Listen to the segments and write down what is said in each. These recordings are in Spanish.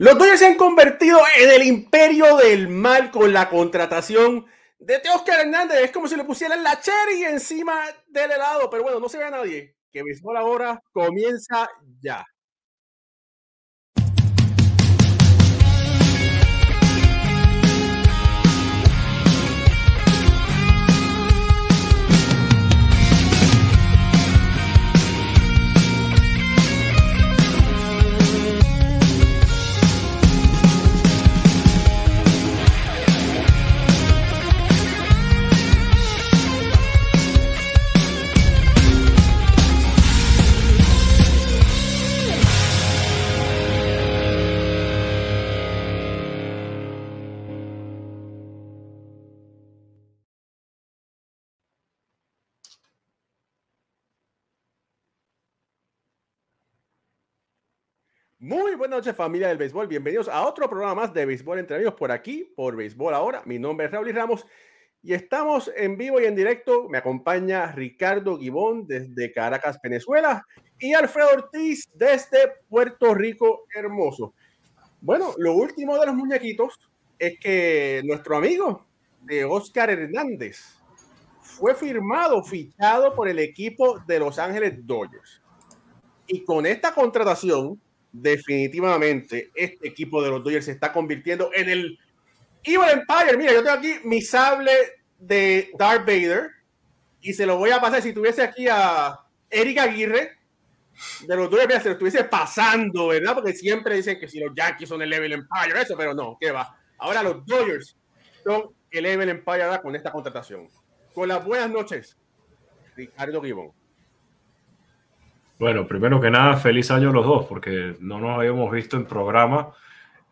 Los Dodgers se han convertido en el imperio del mal con la contratación de Teoscar Hernández. Es como si le pusieran la cherry encima del helado, pero bueno, no se ve a nadie. Que béisbol ahora comienza ya. Muy buenas noches familia del béisbol, bienvenidos a otro programa más de béisbol entre amigos por aquí, por béisbol ahora. Mi nombre es Raúl Ramos y estamos en vivo y en directo. Me acompaña Ricardo Gibón desde Caracas, Venezuela y Alfredo Ortiz desde Puerto Rico, hermoso. Bueno, lo último de los muñequitos es que nuestro amigo de Oscar Hernández fue firmado, fichado por el equipo de Los Ángeles Dodgers. Y con esta contratación, definitivamente este equipo de los Dodgers se está convirtiendo en el Evil Empire. Mira, yo tengo aquí mi sable de Darth Vader y se lo voy a pasar. Si tuviese aquí a Eric Aguirre de los Dodgers, mira, se lo estuviese pasando, ¿verdad? Porque siempre dicen que si los Yankees son el Evil Empire, eso, pero no, ¿qué va? Ahora los Dodgers son el Evil Empire con esta contratación. Con las buenas noches, Ricardo Gibón. Bueno, primero que nada, feliz año los dos, porque no nos habíamos visto en programa.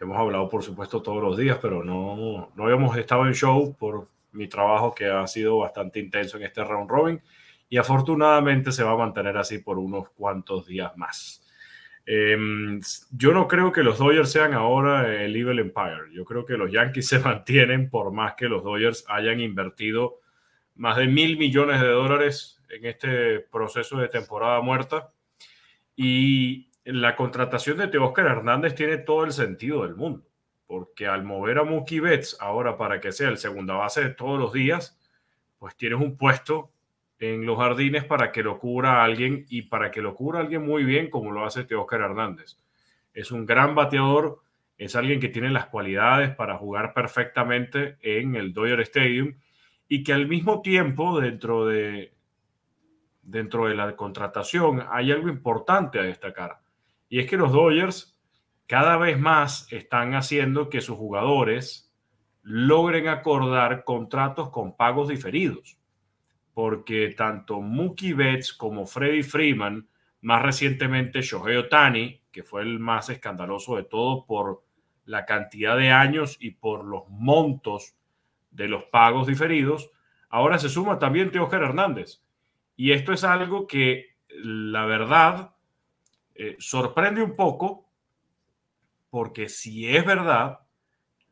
Hemos hablado, por supuesto, todos los días, pero no, no habíamos estado en show por mi trabajo que ha sido bastante intenso en este round robin y afortunadamente se va a mantener así por unos cuantos días más. Em, yo no creo que los Dodgers sean ahora el Evil Empire. Yo creo que los Yankees se mantienen por más que los Dodgers hayan invertido más de mil millones de dólares en este proceso de temporada muerta. Y la contratación de Teóscar Hernández tiene todo el sentido del mundo, porque al mover a Mookie Betts ahora para que sea el segunda base de todos los días, pues tienes un puesto en los jardines para que lo cubra alguien y para que lo cubra alguien muy bien como lo hace Teóscar Hernández. Es un gran bateador, es alguien que tiene las cualidades para jugar perfectamente en el Dodger Stadium y que al mismo tiempo dentro de dentro de la contratación hay algo importante a destacar. Y es que los Dodgers cada vez más están haciendo que sus jugadores logren acordar contratos con pagos diferidos. Porque tanto Mookie Betts como Freddie Freeman, más recientemente Shohei Otani, que fue el más escandaloso de todo por la cantidad de años y por los montos de los pagos diferidos, ahora se suma también Teóger Hernández y esto es algo que, la verdad, eh, sorprende un poco, porque si es verdad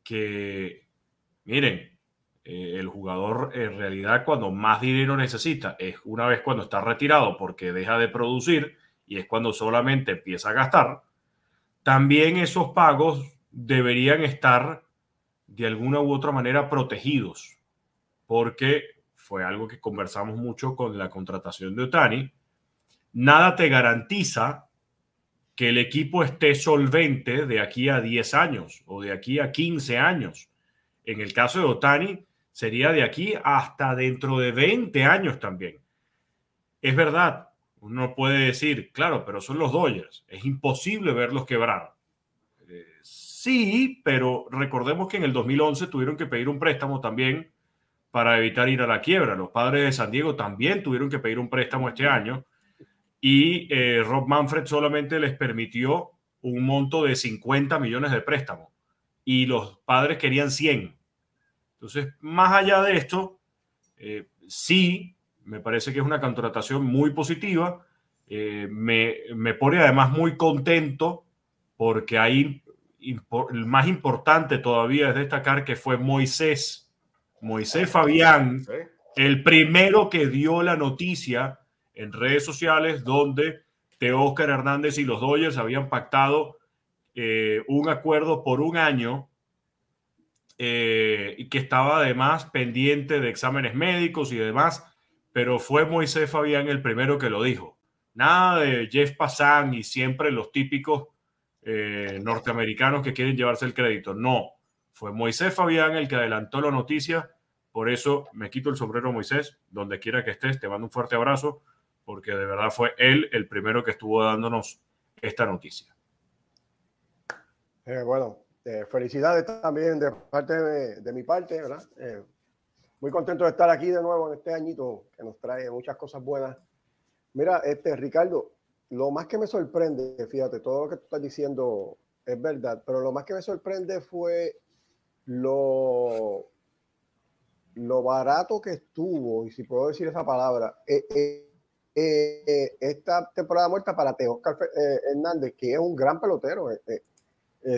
que, miren, eh, el jugador en realidad cuando más dinero necesita es una vez cuando está retirado porque deja de producir y es cuando solamente empieza a gastar, también esos pagos deberían estar de alguna u otra manera protegidos, porque fue algo que conversamos mucho con la contratación de Otani, nada te garantiza que el equipo esté solvente de aquí a 10 años o de aquí a 15 años. En el caso de Otani, sería de aquí hasta dentro de 20 años también. Es verdad, uno puede decir, claro, pero son los Dodgers, es imposible verlos quebrar. Eh, sí, pero recordemos que en el 2011 tuvieron que pedir un préstamo también para evitar ir a la quiebra. Los padres de San Diego también tuvieron que pedir un préstamo este año y eh, Rob Manfred solamente les permitió un monto de 50 millones de préstamo y los padres querían 100. Entonces, más allá de esto, eh, sí, me parece que es una contratación muy positiva. Eh, me, me, pone además muy contento porque hay, el más importante todavía es destacar que fue Moisés Moisés Fabián El primero que dio la noticia en redes sociales donde Oscar Hernández y los Dodgers habían pactado eh, un acuerdo por un año eh, y que estaba además pendiente de exámenes médicos y demás, pero fue Moisés Fabián el primero que lo dijo. Nada de Jeff Passan y siempre los típicos eh, norteamericanos que quieren llevarse el crédito. No, fue Moisés Fabián el que adelantó la noticia. Por eso me quito el sombrero, Moisés, donde quiera que estés, te mando un fuerte abrazo, porque de verdad fue él el primero que estuvo dándonos esta noticia. Eh, bueno, eh, felicidades también de parte de, mi parte, ¿verdad? muy contento de estar aquí de nuevo en este añito que nos trae muchas cosas buenas. Mira, este Ricardo, lo más que me sorprende, fíjate, todo lo que tú estás diciendo es verdad, pero lo más que me sorprende fue lo, lo barato que estuvo, y si puedo decir esa palabra, eh, eh, eh, esta temporada muerta para Teóscar Hernández, que es un gran pelotero.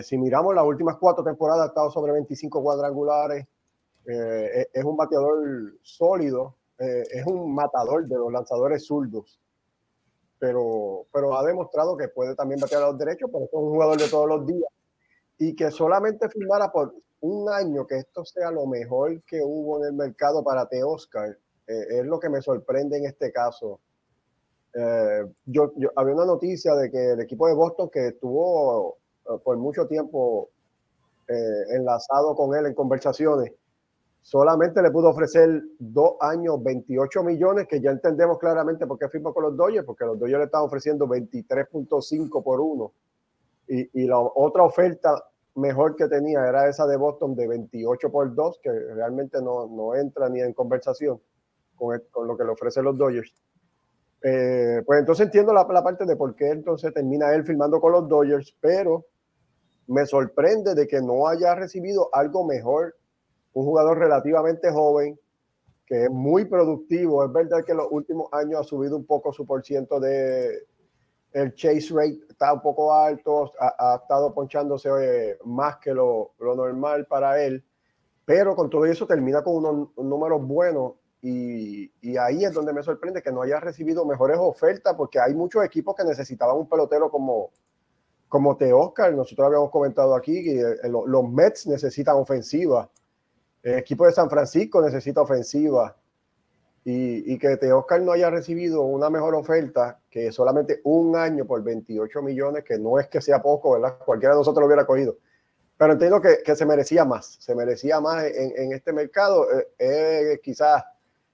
si miramos las últimas cuatro temporadas, ha estado sobre 25 cuadrangulares, es un bateador sólido, es un matador de los lanzadores zurdos pero, pero ha demostrado que puede también batear a los derechos, pero es un jugador de todos los días. Y que solamente firmara por un año que esto sea lo mejor que hubo en el mercado para T. Oscar, eh, es lo que me sorprende en este caso. Eh, yo, había una noticia de que el equipo de Boston que estuvo eh, por mucho tiempo enlazado con él en conversaciones, solamente le pudo ofrecer dos años 28 millones, que ya entendemos claramente por qué firmó con los Dodgers, porque los Dodgers le estaban ofreciendo 23.5 por uno. Y, la otra oferta mejor que tenía era esa de Boston de 28 por 2, que realmente no, no entra ni en conversación con, con, lo que le ofrecen los Dodgers. Eh, pues entonces entiendo la, la parte de por qué entonces termina él firmando con los Dodgers, pero me sorprende de que no haya recibido algo mejor un jugador relativamente joven, que es muy productivo. Es verdad que en los últimos años ha subido un poco su por ciento de el chase rate, está un poco alto, ha, estado ponchándose más que lo, lo, normal para él, pero con todo eso termina con unos, números buenos y, y, ahí es donde me sorprende que no haya recibido mejores ofertas porque hay muchos equipos que necesitaban un pelotero como, como Te Oscar. Nosotros habíamos comentado aquí que eh, los Mets necesitan ofensiva el equipo de San Francisco necesita ofensiva y, y que Oscar no haya recibido una mejor oferta que solamente un año por 28 millones, que no es que sea poco, ¿verdad? Cualquiera de nosotros lo hubiera cogido. Pero entiendo que, que se merecía más, se merecía más en, en este mercado. Es eh, quizás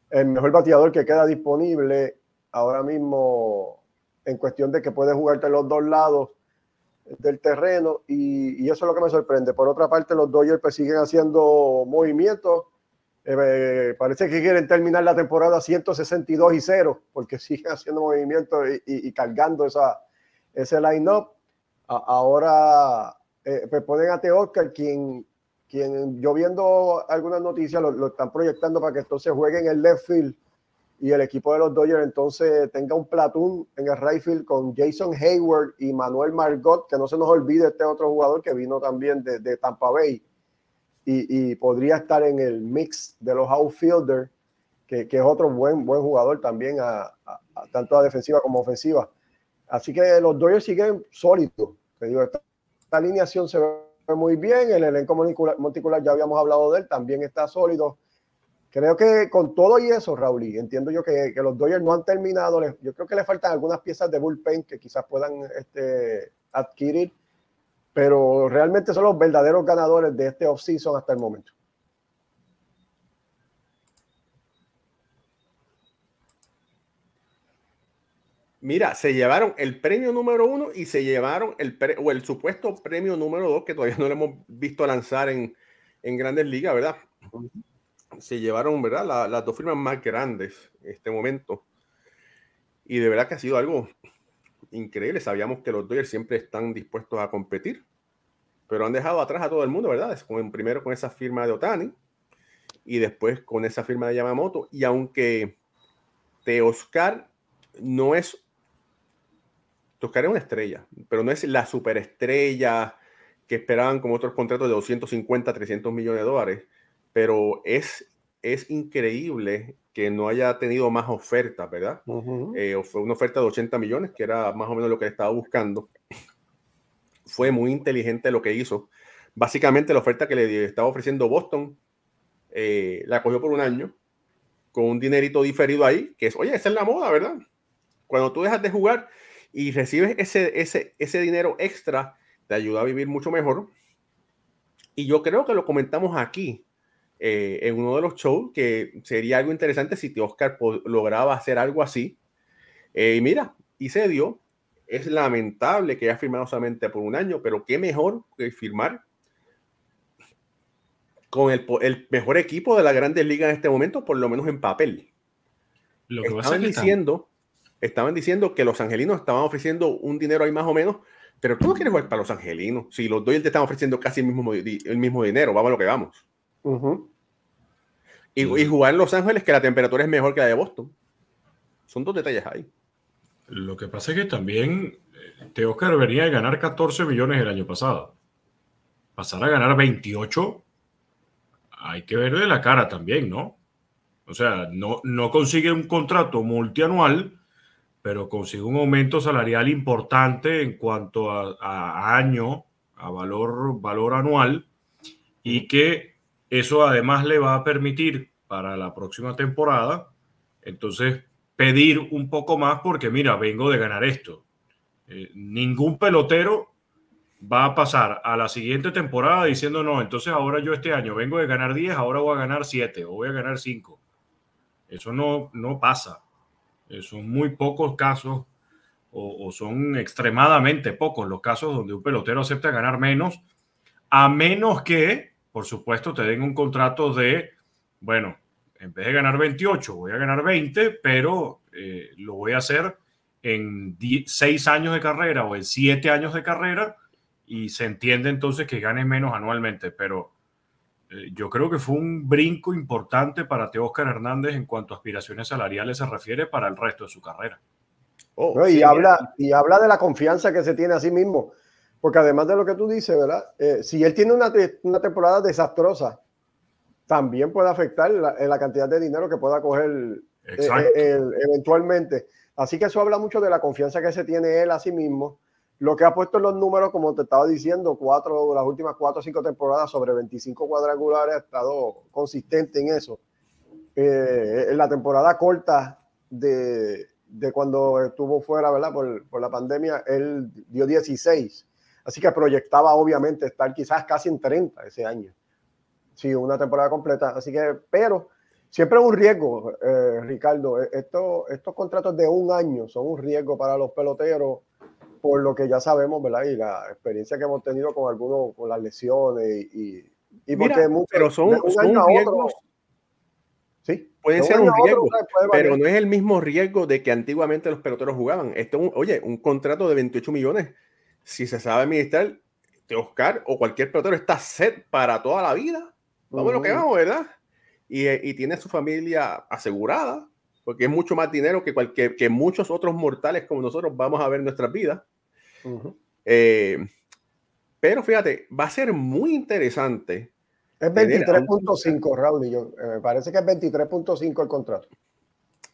el mejor bateador que queda disponible ahora mismo en cuestión de que puede jugarte los dos lados del terreno y, eso es lo que me sorprende. Por otra parte, los Dodgers pues, siguen haciendo movimientos. Eh, parece que quieren terminar la temporada 162 y 0 porque siguen haciendo movimientos y, cargando esa, ese line-up. Ahora eh, pues ponen a Teoscar, quien, quien yo viendo algunas noticias lo, lo, están proyectando para que entonces juegue en el left field y el equipo de los Dodgers entonces tenga un platoon en el right field con Jason Hayward y Manuel Margot, que no se nos olvide este otro jugador que vino también de, de Tampa Bay y, y, podría estar en el mix de los outfielders, que, que es otro buen, buen jugador también, a, tanto a defensiva como ofensiva. Así que los Dodgers siguen sólidos. Te digo, esta, alineación se ve muy bien, el elenco monticular ya habíamos hablado de él, también está sólido Creo que con todo y eso, Raúl, entiendo yo que, que, los Dodgers no han terminado. Yo creo que le faltan algunas piezas de bullpen que quizás puedan este, adquirir, pero realmente son los verdaderos ganadores de este offseason hasta el momento. Mira, se llevaron el premio número uno y se llevaron el, o el supuesto premio número dos que todavía no lo hemos visto lanzar en, en grandes ligas, ¿verdad? se llevaron, ¿verdad? las dos firmas más grandes en este momento. Y de verdad que ha sido algo increíble. Sabíamos que los Dodgers siempre están dispuestos a competir, pero han dejado atrás a todo el mundo, ¿verdad? con, primero con esa firma de Otani y después con esa firma de Yamamoto. Y aunque Te Oscar no es. Oscar es una estrella, pero no es la superestrella que esperaban como otros contratos de 250, 300 millones de dólares pero es es increíble que no haya tenido más ofertas, ¿verdad? Eh, fue una oferta de 80 millones, que era más o menos lo que estaba buscando. Fue muy inteligente lo que hizo. Básicamente la oferta que le estaba ofreciendo Boston, eh, la cogió por un año, con un dinerito diferido ahí, que es, oye, esa es la moda, ¿verdad? Cuando tú dejas de jugar y recibes ese, ese, ese dinero extra, te ayuda a vivir mucho mejor. Y yo creo que lo comentamos aquí, eh, en uno de los shows que sería algo interesante si Oscar lograba hacer algo así. Eh, y mira, y se dio. Es lamentable que haya firmado solamente por un año, pero qué mejor que firmar con el, el mejor equipo de la Grandes Ligas en este momento, por lo menos en papel. Lo que estaban diciendo, estaban diciendo que los angelinos estaban ofreciendo un dinero ahí más o menos, pero tú no quieres jugar para los angelinos. Si los Doyle te están ofreciendo casi el mismo, el mismo dinero, vamos a lo que vamos. Y, jugar en Los Ángeles, que la temperatura es mejor que la de Boston. Son dos detalles ahí. Lo que pasa es que también eh, Teoscar venía de ganar 14 millones el año pasado. Pasar a ganar 28, hay que verle la cara también, ¿no? O sea, no, no consigue un contrato multianual, pero consigue un aumento salarial importante en cuanto a, a año, a valor, valor anual, y que eso además le va a permitir para la próxima temporada, entonces, pedir un poco más porque, mira, vengo de ganar esto. Eh, ningún pelotero va a pasar a la siguiente temporada diciendo, no, entonces ahora yo este año vengo de ganar 10, ahora voy a ganar 7 o voy a ganar 5. Eso no, no pasa. Eh, son muy pocos casos o, o, son extremadamente pocos los casos donde un pelotero acepta ganar menos, a menos que por supuesto, te den un contrato de, bueno, en vez de ganar 28, voy a ganar 20, pero eh, lo voy a hacer en 6 años de carrera o en 7 años de carrera y se entiende entonces que gane menos anualmente, pero eh, yo creo que fue un brinco importante para Oscar Hernández en cuanto a aspiraciones salariales se refiere para el resto de su carrera. Oh, y, habla, y habla de la confianza que se tiene a sí mismo. Porque además de lo que tú dices, ¿verdad? Eh, si él tiene una, una, temporada desastrosa, también puede afectar la, la cantidad de dinero que pueda coger eh, eh, eventualmente. Así que eso habla mucho de la confianza que se tiene él a sí mismo. Lo que ha puesto en los números, como te estaba diciendo, cuatro, las últimas cuatro o cinco temporadas sobre 25 cuadrangulares, ha estado consistente en eso. en la temporada corta de, de, cuando estuvo fuera, ¿verdad? Por, por la pandemia, él dio 16 Así que proyectaba obviamente estar quizás casi en 30 ese año. Sí, una temporada completa. Así que, pero siempre es un riesgo, eh, Ricardo. E, esto, estos contratos de un año son un riesgo para los peloteros por lo que ya sabemos, ¿verdad? Y la experiencia que hemos tenido con algunos, con las lesiones y, y porque pero son, son riesgos. sí, pueden ser un riesgo, pero no es el mismo riesgo de que antiguamente los peloteros jugaban. Esto, oye, un contrato de 28 millones si se sabe administrar, de Oscar o cualquier pelotero está set para toda la vida. Vamos lo que vamos, ¿verdad? Y, y, tiene su familia asegurada, porque es mucho más dinero que, cualquier, que muchos otros mortales como nosotros vamos a ver en nuestras vidas. Eh, pero fíjate, va a ser muy interesante. Es 23.5, Raúl, y yo, eh, me parece que es 23.5 el contrato.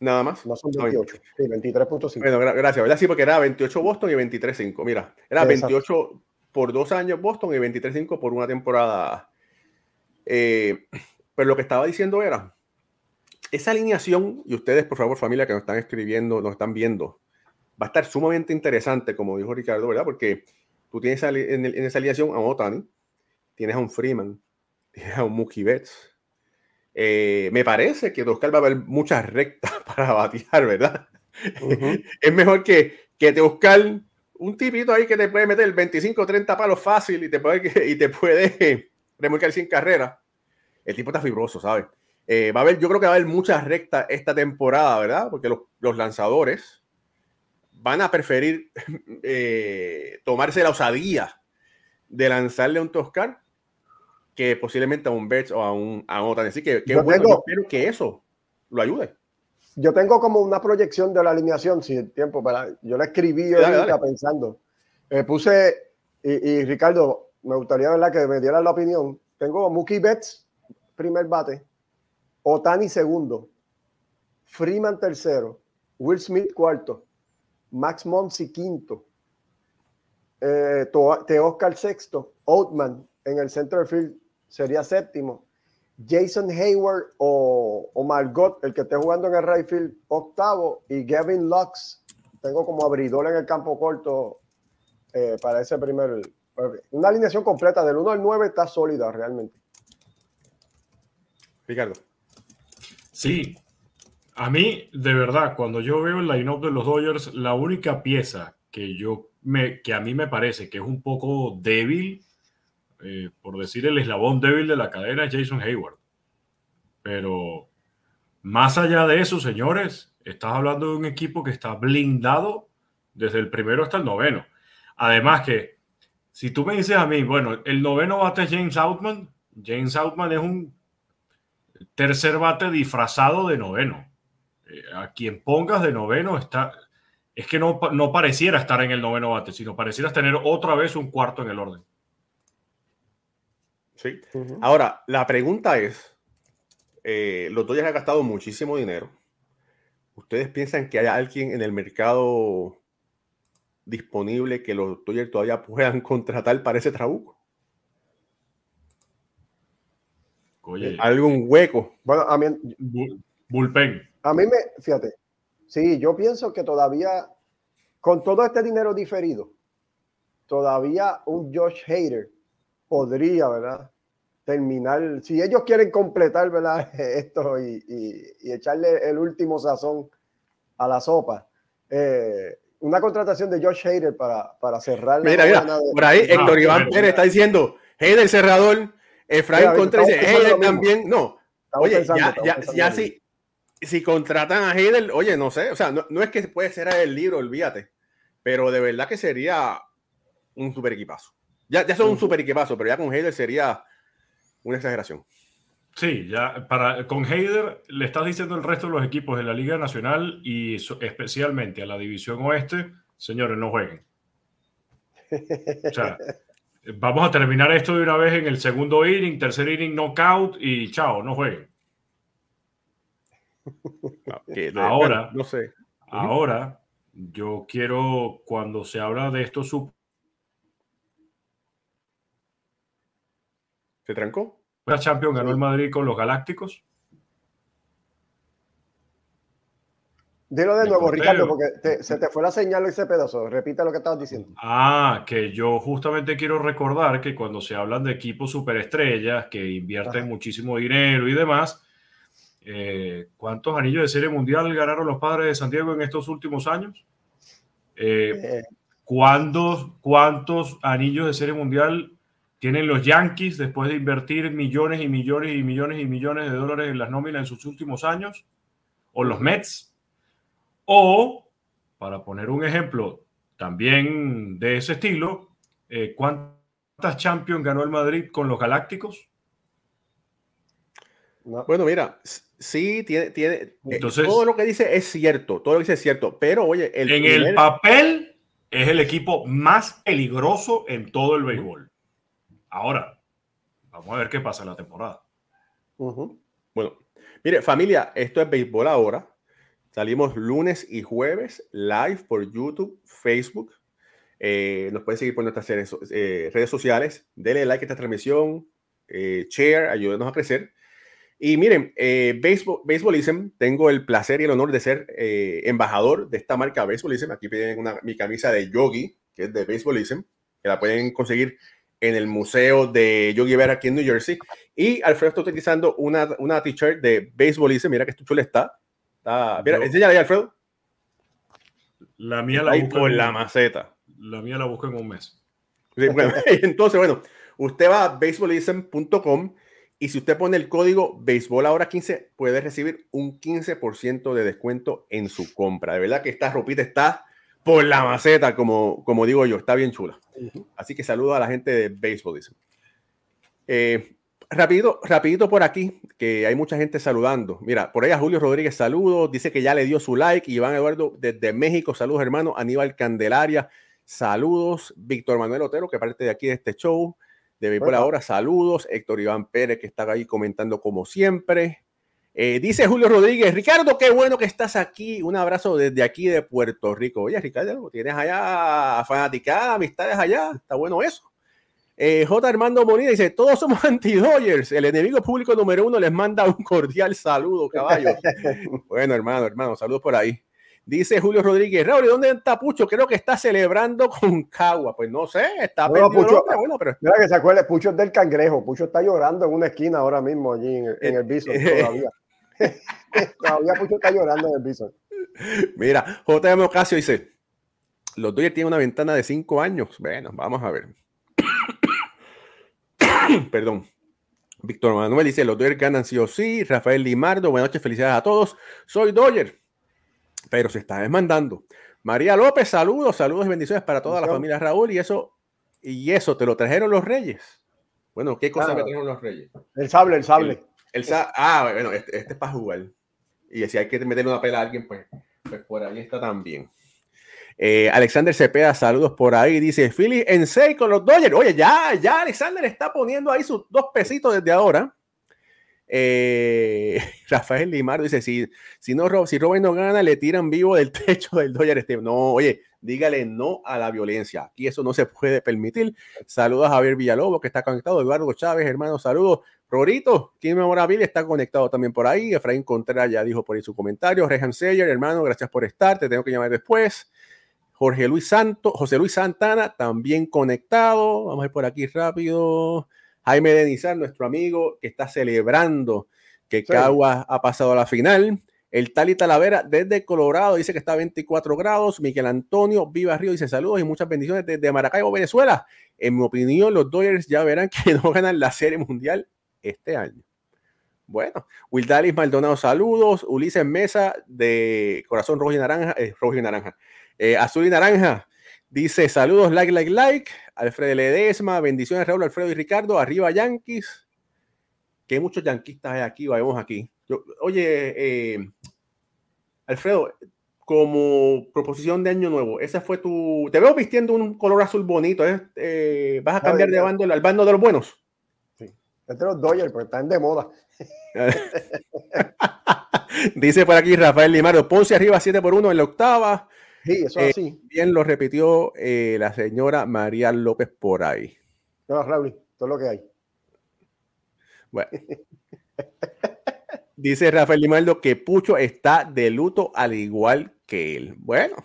Nada más. No son 28. Sí, 23.5. Bueno, gracias. ¿verdad? Sí, porque era 28 Boston y 23.5. Mira, era 28 por dos años Boston y 23.5 por una temporada. Eh, pero lo que estaba diciendo era, esa alineación, y ustedes, por favor, familia que nos están escribiendo, nos están viendo, va a estar sumamente interesante, como dijo Ricardo, ¿verdad? Porque tú tienes en, esa alineación a Otani, tienes a un Freeman, tienes a un Mookie Betts, eh, me parece que Oscar va a haber muchas rectas para batear, ¿verdad? es mejor que, que te buscar un tipito ahí que te puede meter 25 o 30 palos fácil y te puede, y te puede remolcar sin carrera. El tipo está fibroso, ¿sabes? Eh, va a haber, yo creo que va a haber muchas rectas esta temporada, ¿verdad? Porque los, los lanzadores van a preferir eh, tomarse la osadía de lanzarle a un Toscar que posiblemente a un Betts o a un a otra. Así que, bueno, espero que eso lo ayude. Yo tengo como una proyección de la alineación, si el tiempo, para, yo la escribí ahorita pensando. Eh, puse, y, Ricardo, me gustaría ¿verdad? que me dieras la opinión. Tengo Mookie Betts, primer bate. Otani segundo, Freeman tercero, Will Smith cuarto, Max Monsi quinto, eh, Oscar sexto, Oatman en el center field sería séptimo, Jason Hayward o, Margot, el que esté jugando en el right field, octavo, y Gavin Lux, tengo como abridor en el campo corto eh, para ese primer. Una alineación completa del 1 al 9 está sólida realmente. Ricardo. Sí, a mí, de verdad, cuando yo veo el line-up de los Dodgers, la única pieza que yo me, que a mí me parece que es un poco débil, eh, por decir el eslabón débil de la cadena, Jason Hayward. Pero más allá de eso, señores, estás hablando de un equipo que está blindado desde el primero hasta el noveno. Además que, si tú me dices a mí, bueno, el noveno bate es James Outman, James Outman es un tercer bate disfrazado de noveno. Eh, a quien pongas de noveno está, es que no, no pareciera estar en el noveno bate, sino pareciera tener otra vez un cuarto en el orden. Sí. Ahora, la pregunta es, eh, los Dodgers han gastado muchísimo dinero. ¿Ustedes piensan que hay alguien en el mercado disponible que los Dodgers todavía puedan contratar para ese trabuco? Oye. ¿Algún hueco? Bueno, a mí... Bullpen. A mí me, fíjate, sí, yo pienso que todavía, con todo este dinero diferido, todavía un Josh Hader podría, ¿verdad? Terminar, si ellos quieren completar, ¿verdad? Esto y, echarle el último sazón a la sopa. Eh, una contratación de Josh Hader para, para cerrar. Mira, mira, por ahí Héctor Iván Pérez está diciendo, Hader cerrador, Efraín Contra dice, Hader también, no. Oye, ya, ya, ya sí, si contratan a Heidel, oye, no sé, o sea, no, es que puede ser el libro, olvídate, pero de verdad que sería un super equipazo. Ya, ya son un super equipazo, pero ya con Heidel sería una exageración. Sí, ya para, con Heider le estás diciendo el resto de los equipos de la Liga Nacional y especialmente a la División Oeste, señores, no jueguen. O sea, vamos a terminar esto de una vez en el segundo inning, tercer inning, knockout y chao, no jueguen. ahora, no sé. Ahora, yo quiero, cuando se habla de esto, ¿Se trancó? La Champions ganó el Madrid con los Galácticos. Dilo de nuevo, Ricardo, porque se te fue la señal ese pedazo. Repita lo que estabas diciendo. Ah, que yo justamente quiero recordar que cuando se hablan de equipos superestrellas que invierten muchísimo dinero y demás, eh, ¿Cuántos anillos de serie mundial ganaron los padres de Santiago en estos últimos años? Eh, eh. ¿cuántos, ¿Cuántos anillos de serie mundial tienen los Yankees después de invertir millones y millones y millones y millones de dólares en las nóminas en sus últimos años? ¿O los Mets? O, para poner un ejemplo también de ese estilo, ¿cuántas Champions ganó el Madrid con los Galácticos? Bueno, mira, Sí, tiene, tiene eh, Entonces, todo lo que dice es cierto, todo lo que dice es cierto, pero oye, el en el papel es el equipo más peligroso en todo el béisbol. Ahora, vamos a ver qué pasa en la temporada. Bueno, mire, familia, esto es béisbol ahora. Salimos lunes y jueves live por YouTube, Facebook. Eh, nos pueden seguir por nuestras redes, eh, redes sociales. Denle like a esta transmisión, share, ayúdenos a crecer. Y miren, eh, Baseball, Baseballism, tengo el placer y el honor de ser eh, embajador de esta marca Baseballism. Aquí tienen una, mi camisa de Yogi, que es de Baseballism, que la pueden conseguir en el museo de Yogi Berra aquí en New Jersey. Y Alfredo está utilizando una, una t-shirt de Baseballism. Mira que chula está. está mira, enséñala ahí, Alfredo. La mía la busco en la maceta. La mía la busco en un mes. entonces, bueno, usted va a baseballism.com y si usted pone el código béisbol ahora 15, puede recibir un 15% de descuento en su compra. De verdad que esta ropita está por la maceta, como, como digo yo, está bien chula. Así que saludo a la gente de béisbol. Eh, rapidito, rapidito por aquí, que hay mucha gente saludando. Mira, por ahí a Julio Rodríguez, saludos. Dice que ya le dio su like. Iván Eduardo desde México, saludos hermano. Aníbal Candelaria, saludos. Víctor Manuel Otero, que parte de aquí de este show de Béisbol Ahora. Saludos. Héctor Iván Pérez, que está ahí comentando como siempre. Eh, dice Julio Rodríguez, Ricardo, qué bueno que estás aquí. Un abrazo desde aquí de Puerto Rico. Oye, Ricardo, tienes allá fanaticada, amistades allá. Está bueno eso. Eh, J. Armando Molina dice: Todos somos anti-Dodgers. El enemigo público número uno les manda un cordial saludo, caballo. bueno, hermano, hermano, saludos por ahí. Dice Julio Rodríguez, Raúl, ¿dónde está Pucho? Creo que está celebrando con Cagua. Pues no sé, está no, Pucho, bueno, pero... Mira que se acuerde, Pucho es del cangrejo. Pucho está llorando en una esquina ahora mismo allí en, en el Bison todavía. todavía Pucho está llorando en el Bison. Mira, JM Ocasio dice, los Dodgers tienen una ventana de cinco años. Bueno, vamos a ver. Perdón. Víctor Manuel dice, los Dodgers ganan sí o sí. Rafael Limardo, buenas noches, felicidades a todos. Soy Dodger pero se está desmandando. María López, saludos, saludos y bendiciones para toda la familia Raúl. Y eso, y eso te lo trajeron los reyes. Bueno, ¿qué cosa me trajeron los reyes? El sable, el sable. El, ah, bueno, este, este, es para jugar. Y si hay que meterle una pela a alguien, pues, pues por ahí está también. Eh, Alexander Cepeda, saludos por ahí. Dice Philly en 6 con los Dodgers. Oye, ya, ya Alexander está poniendo ahí sus dos pesitos desde ahora. Eh, Rafael Limar dice: si, si, no, si Robin no gana, le tiran vivo del techo del Dodger Stadium. No, oye, dígale no a la violencia. Aquí eso no se puede permitir. Saludos a Javier Villalobos, que está conectado. Eduardo Chávez, hermano, saludos. Rorito, quien memorable, está conectado también por ahí. Efraín Contreras ya dijo por ahí su comentario. Rehan Seyer, hermano, gracias por estar. Te tengo que llamar después. Jorge Luis Santo, José Luis Santana, también conectado. Vamos a ir por aquí rápido. Jaime Denizar, nuestro amigo, que está celebrando que Caguas ha pasado a la final. El Tali Talavera desde Colorado dice que está a 24 grados. Miguel Antonio Viva Río dice saludos y muchas bendiciones desde Maracaibo, Venezuela. En mi opinión, los Dodgers ya verán que no ganan la Serie Mundial este año. Bueno, Wildalis Maldonado, saludos. Ulises Mesa de Corazón Rojo y Naranja, eh, Rojo y Naranja, eh, Azul y Naranja. Dice saludos, like, like, like. Alfredo Ledesma, bendiciones Raúl, Alfredo y Ricardo. Arriba Yankees. Que muchos yanquistas hay aquí, vamos aquí. oye, eh, Alfredo, como proposición de año nuevo, esa fue tu. Te veo vistiendo un color azul bonito. vas a cambiar de bando al bando de los buenos? Este los Dodgers, porque están de moda. Dice por aquí Rafael Limaro, Ponce arriba 7 por 1 en la octava. Sí, eso es así. Bien lo repitió eh, la señora María López por ahí. No, Raúl, todo lo que hay. Bueno. Dice Rafael Limaldo que Pucho está de luto al igual que él. Bueno,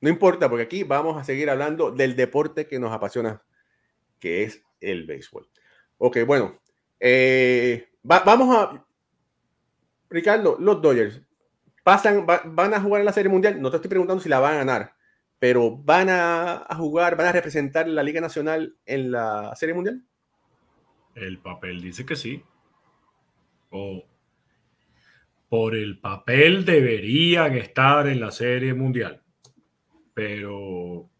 no importa, porque aquí vamos a seguir hablando del deporte que nos apasiona, que es el béisbol. Ok, bueno. Eh, vamos a. Ricardo, los Dodgers pasan, van a jugar en la Serie Mundial. No te estoy preguntando si la van a ganar, pero van a, jugar, van a representar la Liga Nacional en la Serie Mundial. El papel dice que sí. O por el papel deberían estar en la Serie Mundial. Pero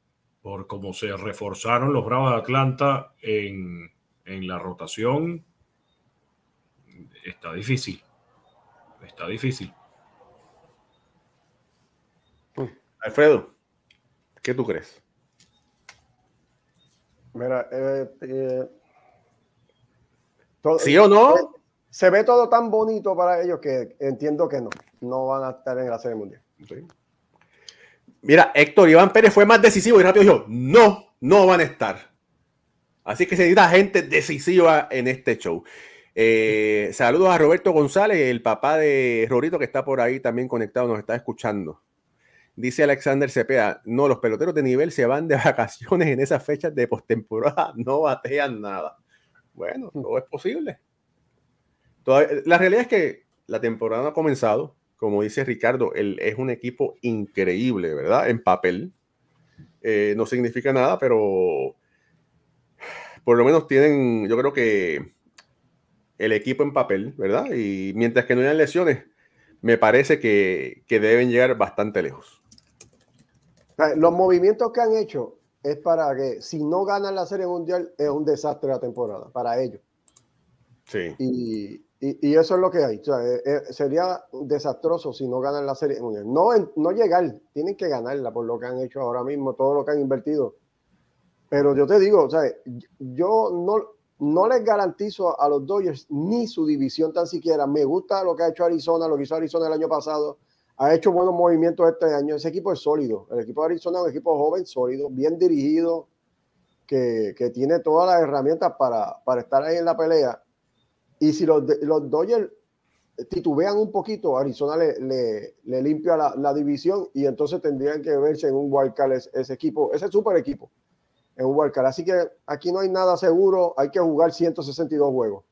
por cómo se reforzaron los Bravos de Atlanta en, en la rotación, está difícil. Está difícil. Alfredo, ¿qué tú crees? Mira, eh, eh, ¿sí o no? Se, ve todo tan bonito para ellos que entiendo que no, no van a estar en la Serie Mundial. Mira, Héctor Iván Pérez fue más decisivo y rápido dijo, no, no van a estar. Así que se necesita gente decisiva en este show. Eh, saludos a Roberto González, el papá de Rorito que está por ahí también conectado, nos está escuchando. Dice Alexander Cepeda, no, los peloteros de nivel se van de vacaciones en esas fechas de postemporada, no batean nada. Bueno, todo es posible. la realidad es que la temporada ha comenzado, como dice Ricardo, él es un equipo increíble, ¿verdad? En papel. Eh, no significa nada, pero por lo menos tienen, yo creo que el equipo en papel, ¿verdad? Y mientras que no hayan lesiones, me parece que, que deben llegar bastante lejos. Los movimientos que han hecho es para que si no ganan la Serie Mundial es un desastre la temporada para ellos. Sí. Y, y, eso es lo que hay. Eh, eh, sería desastroso si no ganan la Serie Mundial. No, no llegar, tienen que ganarla por lo que han hecho ahora mismo, todo lo que han invertido. Pero yo te digo, o yo no, no les garantizo a los Dodgers ni su división tan siquiera. Me gusta lo que ha hecho Arizona, lo que hizo Arizona el año pasado. Ha hecho buenos movimientos este año. Ese equipo es sólido. El equipo de Arizona es un equipo joven, sólido, bien dirigido, que, que tiene todas las herramientas para, para, estar ahí en la pelea. Y si los, los Dodgers titubean un poquito, Arizona le, le, le limpia la, la, división y entonces tendrían que verse en un wildcard ese, ese equipo, ese super equipo en wildcard. Así que aquí no hay nada seguro, hay que jugar 162 juegos.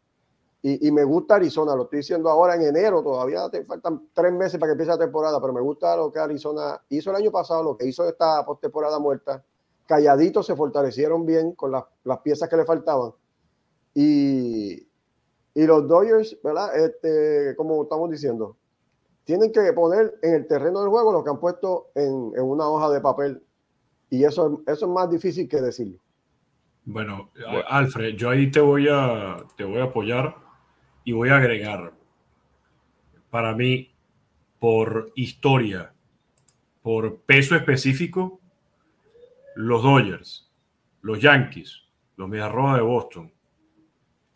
Y, y, me gusta Arizona, lo estoy diciendo ahora en enero, todavía te faltan tres meses para que empiece la temporada, pero me gusta lo que Arizona hizo el año pasado, lo que hizo esta postemporada muerta. Calladitos se fortalecieron bien con las, las piezas que le faltaban. Y, y los Dodgers, ¿verdad? Este, como estamos diciendo, tienen que poner en el terreno del juego lo que han puesto en, en una hoja de papel y eso, eso es más difícil que decirlo. Bueno, Alfred, yo ahí te voy a, te voy a apoyar y voy a agregar. Para mí, por historia, por peso específico, los Dodgers, los Yankees, los Mediarrojas de Boston,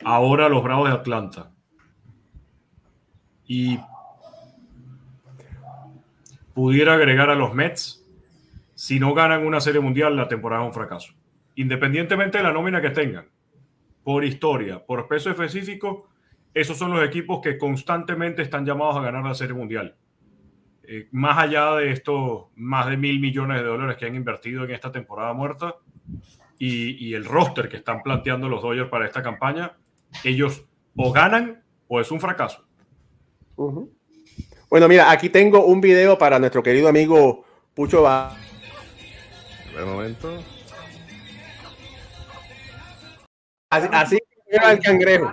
ahora los Bravos de Atlanta. Y pudiera agregar a los Mets si no ganan una serie mundial, la temporada es un fracaso. Independientemente de la nómina que tengan, por historia, por peso específico, esos son los equipos que constantemente están llamados a ganar la serie mundial. Eh, más allá de estos más de mil millones de dólares que han invertido en esta temporada muerta y, el roster que están planteando los Dodgers para esta campaña, ellos o ganan o es un fracaso. Bueno, mira, aquí tengo un video para nuestro querido amigo Pucho Ba primer momento. Así, así era el cangrejo.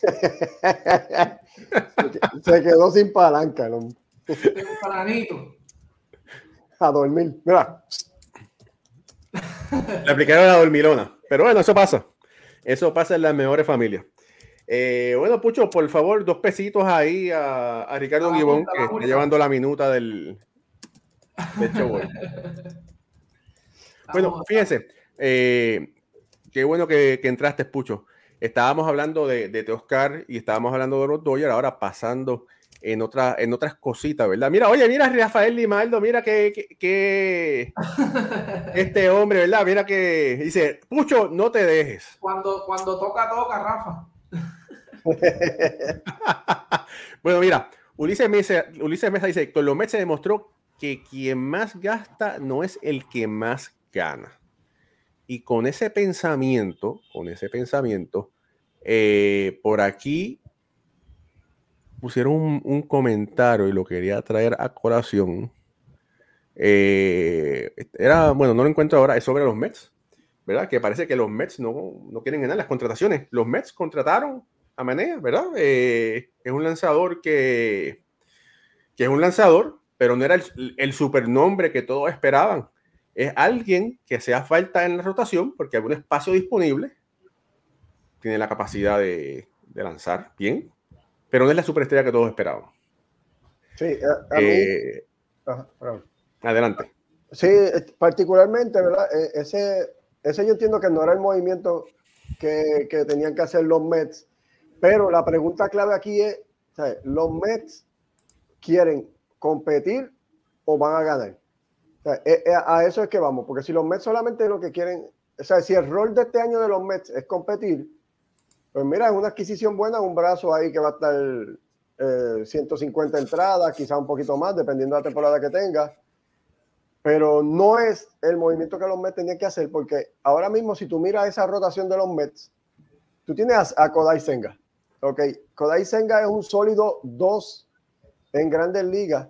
Se quedó sin palanca. ¿no? A dormir. Mira. Le aplicaron la dormilona. Pero bueno, eso pasa. Eso pasa en las mejores familias. Eh, bueno, Pucho, por favor, dos pesitos ahí a, a Ricardo Guibón, que está llevando la minuta del, de hecho, bueno. bueno, fíjense, eh, qué bueno que, que, entraste, Pucho. Estábamos hablando de, de Oscar y estábamos hablando de los Dodgers, ahora pasando en, otra, en otras cositas, ¿verdad? Mira, oye, mira Rafael Limaldo, mira que, que, que, este hombre, ¿verdad? Mira que dice, Pucho, no te dejes. Cuando, cuando toca, toca, Rafa. bueno, mira, Ulises Mesa, Ulises Mesa dice, con los Mets se demostró que quien más gasta no es el que más gana. Y con ese pensamiento, con ese pensamiento, eh, por aquí pusieron un, comentario y lo quería traer a colación. Eh, era, bueno, no lo encuentro ahora, es sobre los Mets, ¿verdad? Que parece que los Mets no, no quieren ganar las contrataciones. Los Mets contrataron a Manea, ¿verdad? Eh, es un lanzador que, que es un lanzador pero no era el, el supernombre que todos esperaban. Es alguien que sea falta en la rotación porque hay un espacio disponible, tiene la capacidad de, de lanzar bien, pero no es la superestrella que todos esperaban. Sí, a, a eh, mí... Ajá, adelante. Sí, particularmente, ¿verdad? E, ese, ese yo entiendo que no era el movimiento que, que tenían que hacer los Mets, pero la pregunta clave aquí es, ¿sabes? los Mets quieren competir o van a ganar. Eh, eh, a eso es que vamos, porque si los Mets solamente lo que quieren, o sea, si el rol de este año de los Mets es competir, pues mira, es una adquisición buena, un brazo ahí que va a estar eh, 150 entradas, quizá un poquito más, dependiendo de la temporada que tenga. Pero no es el movimiento que los Mets tenían que hacer, porque ahora mismo, si tú miras esa rotación de los Mets, tú tienes a, a Kodai Senga. Ok, Kodai Senga es un sólido 2 en grandes ligas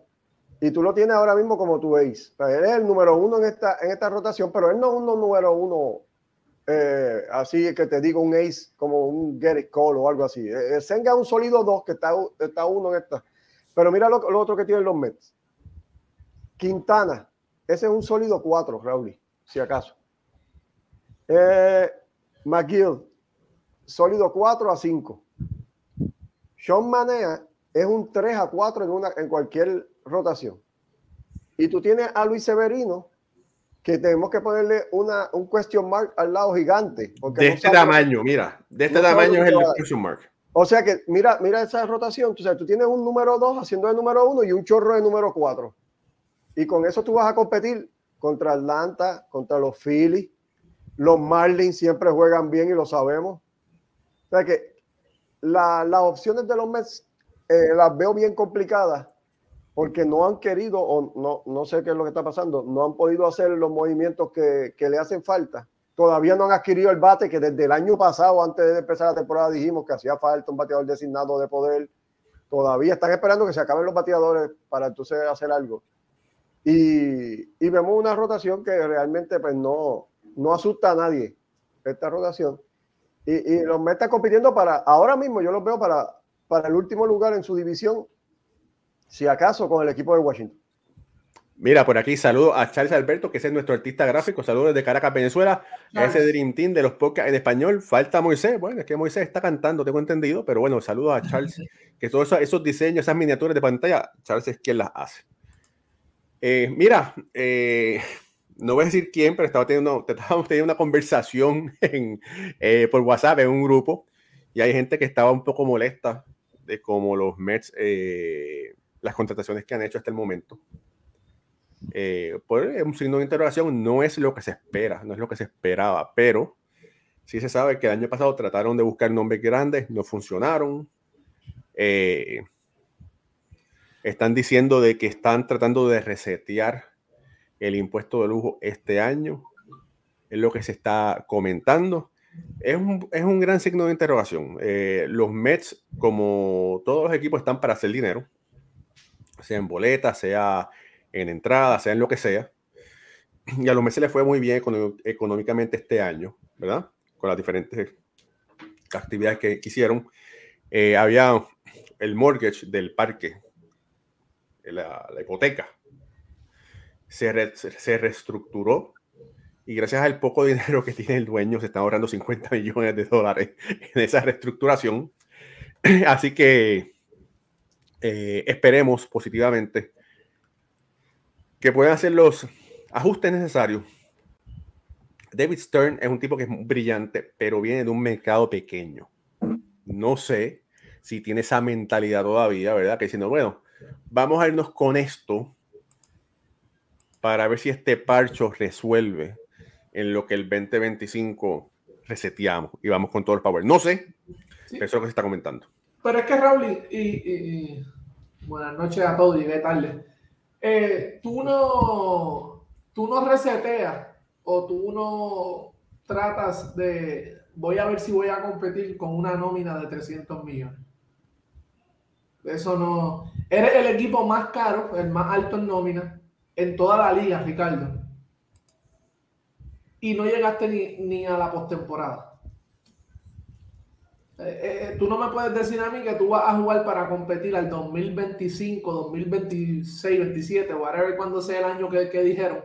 y tú lo tienes ahora mismo como tu ace. Él es el número uno en esta, en esta rotación, pero él no es un número uno eh, así que te digo un ace como un Gerrit Cole o algo así. Eh, Senga es un sólido dos que está, está uno en esta. Pero mira lo, lo, otro que tienen los Mets. Quintana, ese es un sólido cuatro, Raúl, si acaso. Eh, McGill, sólido 4 a 5. Sean Manea es un 3 a 4 en, una, en cualquier rotación. Y tú tienes a Luis Severino, que tenemos que ponerle una, un question mark al lado gigante. Porque de este tamaño, mira, de este tamaño es el question mark. O sea que, mira, mira esa rotación. O sea, tú tienes un número 2 haciendo el número 1 y un chorro de número 4. Y con eso tú vas a competir contra Atlanta, contra los Phillies. Los Marlins siempre juegan bien y lo sabemos. O sea que las opciones de los Mets eh, las veo bien complicadas porque no han querido o no, no sé qué es lo que está pasando, no han podido hacer los movimientos que, que le hacen falta. Todavía no han adquirido el bate que desde el año pasado, antes de empezar la temporada, dijimos que hacía falta un bateador designado de poder. Todavía están esperando que se acaben los bateadores para entonces hacer algo. Y, y vemos una rotación que realmente pues, no, no asusta a nadie, esta rotación. Y, y los están compitiendo para, ahora mismo yo los veo para, para el último lugar en su división si acaso con el equipo de Washington. Mira, por aquí saludo a Charles Alberto, que es nuestro artista gráfico. Saludos desde Caracas, Venezuela. A ese Dream Team de los podcasts en español. Falta Moisés. Bueno, es que Moisés está cantando, tengo entendido. Pero bueno, saludos a Charles, que todos esos, diseños, esas miniaturas de pantalla, Charles es quien las hace. Eh, mira, eh, no voy a decir quién, pero estaba teniendo, estábamos teniendo una conversación en, eh, por WhatsApp en un grupo y hay gente que estaba un poco molesta de cómo los Mets las contrataciones que han hecho hasta el momento. Eh, pues un signo de interrogación no es lo que se espera, no es lo que se esperaba, pero sí se sabe que el año pasado trataron de buscar nombres grandes, no funcionaron. Eh, están diciendo de que están tratando de resetear el impuesto de lujo este año. Es lo que se está comentando. Es un, es un gran signo de interrogación. Eh, los Mets, como todos los equipos, están para hacer dinero sea en boletas, sea en entrada, sea en lo que sea. Y a los meses le fue muy bien económicamente este año, ¿verdad? Con las diferentes actividades que hicieron. Eh, había el mortgage del parque, la, hipoteca, se, se, reestructuró y gracias al poco dinero que tiene el dueño se están ahorrando 50 millones de dólares en esa reestructuración. Así que eh, esperemos positivamente que puedan hacer los ajustes necesarios. David Stern es un tipo que es brillante, pero viene de un mercado pequeño. No sé si tiene esa mentalidad todavía, ¿verdad? Que diciendo, bueno, vamos a irnos con esto para ver si este parcho resuelve en lo que el 2025 reseteamos y vamos con todo el power. No sé, pero eso es lo que se está comentando. Pero es que Raúl, y, buenas noches a todos y qué tarde. Eh, tú no, tú no reseteas o tú no tratas de, voy a ver si voy a competir con una nómina de 300 millones. Eso no. Eres el equipo más caro, el más alto en nómina en toda la liga, Ricardo. Y no llegaste ni, ni a la postemporada. Eh, eh, tú no me puedes decir a mí que tú vas a jugar para competir al 2025, 2026, 27, whatever cuando sea el año que, que dijeron,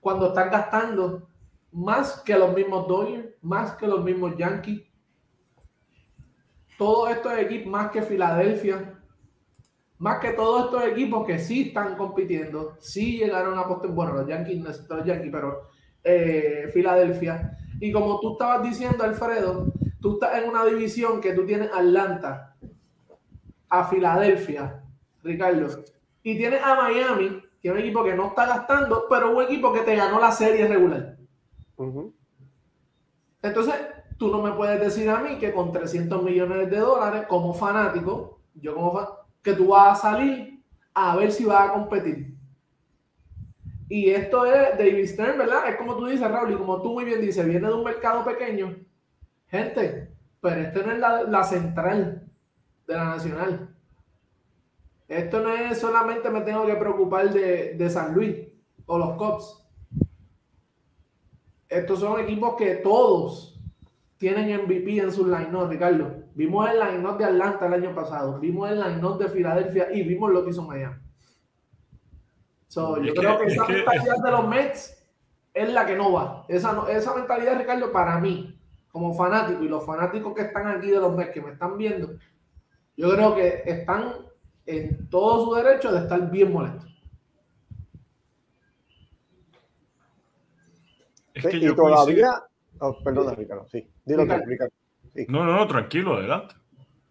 cuando están gastando más que los mismos Dodgers, más que los mismos Yankees, todos estos equipos, más que Filadelfia, más que todos estos equipos que sí están compitiendo, sí llegaron a postemporada, bueno, los Yankees, los Yankees, pero eh, Filadelfia. Y como tú estabas diciendo, Alfredo, tú estás en una división que tú tienes Atlanta, a Filadelfia, Ricardo, y tienes a Miami, que es un equipo que no está gastando, pero un equipo que te ganó la serie regular. Entonces, tú no me puedes decir a mí que con 300 millones de dólares, como fanático, yo como que tú vas a salir a ver si vas a competir. Y esto es David Stern, ¿verdad? Es como tú dices, Raúl, y como tú muy bien dices, viene de un mercado pequeño Gente, pero esto no es la, central de la nacional. Esto no es solamente me tengo que preocupar de, San Luis o los Cops. Estos son equipos que todos tienen MVP en sus line Ricardo. Vimos el line de Atlanta el año pasado, vimos el line de Filadelfia y vimos lo que hizo Miami. Yo creo que, esa mentalidad de los Mets es la que no va. Esa, esa mentalidad, Ricardo, para mí, como fanático y los fanáticos que están aquí de los Mets que me están viendo, yo creo que están en todo su derecho de estar bien molestos. Es Sí, que y yo todavía. oh, perdona, Ricardo. Sí, dilo tú, Ricardo. No, no, no, tranquilo, adelante.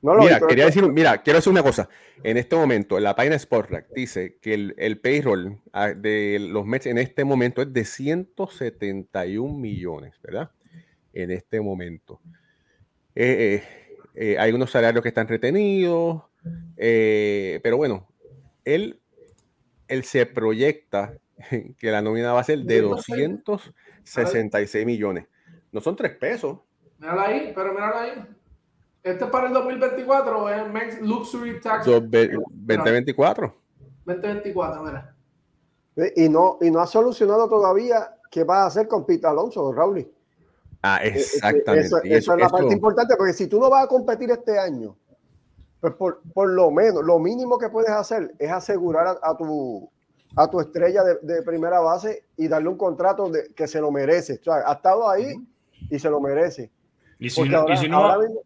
No lo Mira, vi, quería decir, mira, quiero decir una cosa. En este momento, en la página Sportrack dice que el, el payroll ah, de los Mets en este momento es de 171 millones, ¿verdad? En este momento. Eh, eh, eh, hay unos salarios que están retenidos, eh, pero bueno, él, él se proyecta que la nómina va a ser de 266 millones. No son tres pesos. Míralo ahí, pero míralo ahí. ¿Este es para el 2024 o es el Max Luxury Tax Dos ve- 2024. 2024? Mira. Y no, y no ha solucionado todavía qué va a hacer con Pete Alonso, Raúl. Ah, Eh, eh, exactamente. Eso, Y eso es la parte importante, porque si tú no vas a competir este año, pues por, por lo menos, lo mínimo que puedes hacer es asegurar a, a tu, a tu estrella de, de primera base y darle un contrato de, que se lo merece. O sea, ha estado ahí y se lo merece. Y si, Porque no, ahora, y si no, ahora mismo-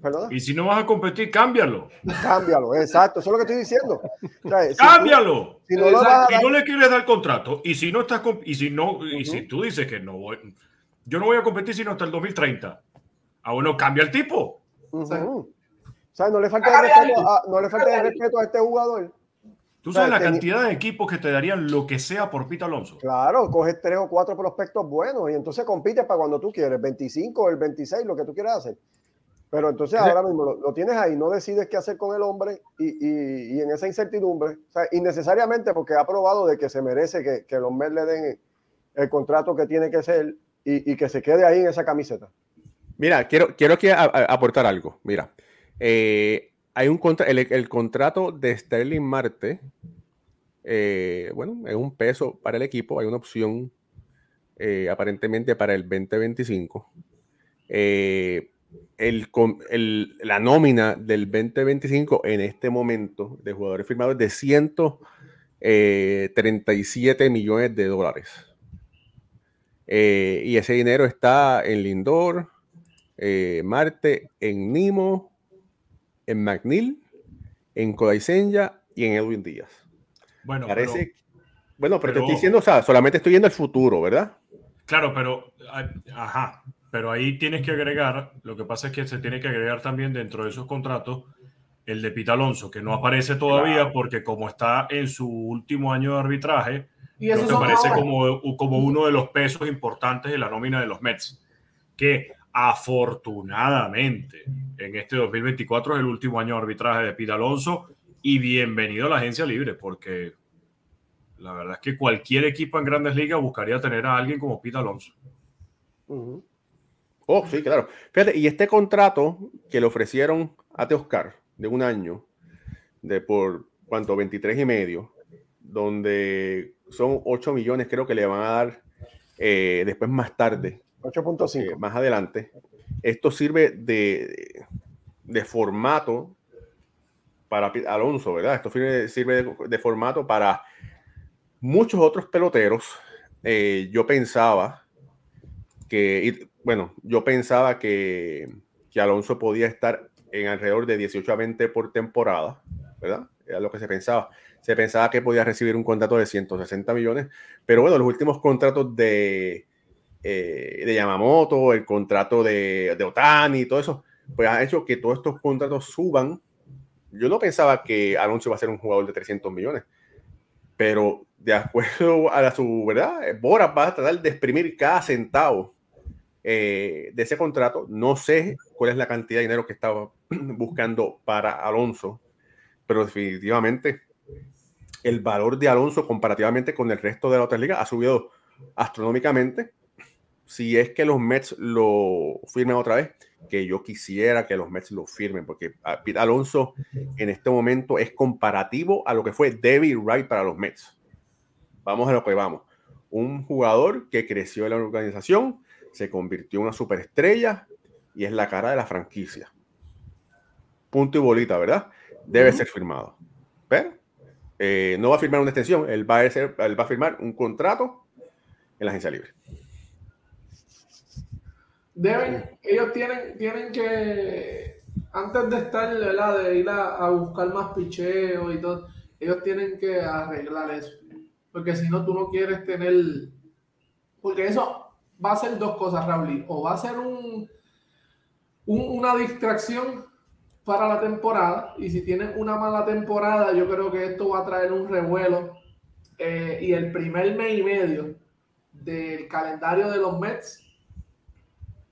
perdona, y si no vas a competir, cámbialo. cámbialo, exacto, eso es lo que estoy diciendo. O sea, si tú- ¡Cámbialo! si no dar- le quieres dar contrato y si no estás y si no y si tú dices que no voy yo no voy a competir sino hasta el 2030 ah bueno cambia el tipo. O sea, no le falta de respeto a, no le falta de respeto a este jugador. tú sabes la teni- cantidad de equipos que te darían lo que sea por Pete Alonso Claro, coges tres o cuatro prospectos buenos y entonces compites para cuando tú quieres, 25, el 26, lo que tú quieras hacer. Pero entonces ahora mismo lo, lo tienes ahí, no decides qué hacer con el hombre y, y- y en esa incertidumbre, o sea, innecesariamente porque ha probado de que se merece que, que los Mets le den el contrato que tiene que ser y, y que se quede ahí en esa camiseta. Mira, quiero, quiero a- a- aportar algo. Mira, eh, hay un contra, el, el contrato de Sterling Marte, eh, bueno, es un peso para el equipo, hay una opción eh, aparentemente para el 2025. Eh, el, el- la nómina del 2025 en este momento de jugadores firmados es de 137 millones de dólares. Eh, y ese dinero está en Lindor, eh, Marte, en Nimo, en McNeil, en Kodaisenja y en Edwin Díaz. bueno Parece. pero- bueno, pero, te pero- estoy diciendo, o sea, solamente estoy viendo el futuro, ¿verdad? claro pero ajá pero ahí tienes que agregar lo que pasa es que se tiene que agregar también dentro de esos contratos el de Pete Alonso que no aparece todavía Claro. porque como está en su último año de arbitraje Y ¿No eso parece ahora. como, como uno de los pesos importantes de la nómina de los Mets? Que afortunadamente en este 2024 es el último año de arbitraje de Pete Alonso y bienvenido a la agencia libre porque la verdad es que cualquier equipo en grandes ligas buscaría tener a alguien como Pete Alonso. Oh, sí, claro. Fíjate, y este contrato que le ofrecieron a Teoscar de un año, de por cuánto, 23 y medio, donde son 8 millones, creo que le van a dar eh, después más tarde, 8.5. eh, más adelante. Esto sirve de, de formato para Alonso, ¿verdad? Esto sirve, sirve de, de formato para muchos otros peloteros. Eh, yo pensaba que, bueno, yo pensaba que, que Alonso podía estar en alrededor de 18 a 20 por temporada, ¿verdad? Era lo que se pensaba. Se pensaba que podía recibir un contrato de 160 millones, pero bueno, los últimos contratos de, eh, de Yamamoto, el contrato de, de Otani, todo eso, pues ha hecho que todos estos contratos suban. Yo no pensaba que Alonso iba a ser un jugador de 300 millones, pero de acuerdo a la, su verdad, Boras va a tratar de exprimir cada centavo eh, de ese contrato. No sé cuál es la cantidad de dinero que estaba buscando para Alonso, pero definitivamente el valor de Alonso comparativamente con el resto de la otra liga ha subido astronómicamente. Si es que los Mets lo firmen otra vez, que yo quisiera que los Mets lo firmen, porque Pete Alonso en este momento es comparativo a lo que fue David Wright para los Mets. Vamos a lo que vamos. Un jugador que creció en la organización, se convirtió en una superestrella y es la cara de la franquicia. Punto y bolita, ¿verdad? Debe ser firmado. Pero eh, no va a firmar una extensión, él va, a ser- él va a firmar un contrato en la agencia libre. Deben, ellos tienen, tienen que, antes de estar, ¿verdad? De ir a, a buscar más picheo y todo, ellos tienen que arreglar eso. Porque si no, tú no quieres tener, porque eso, va a ser dos cosas, Raúl. O va a ser un, una distracción para la temporada. Y si tienen una mala temporada, yo creo que esto va a traer un revuelo. Eh, y el primer mes y medio del calendario de los Mets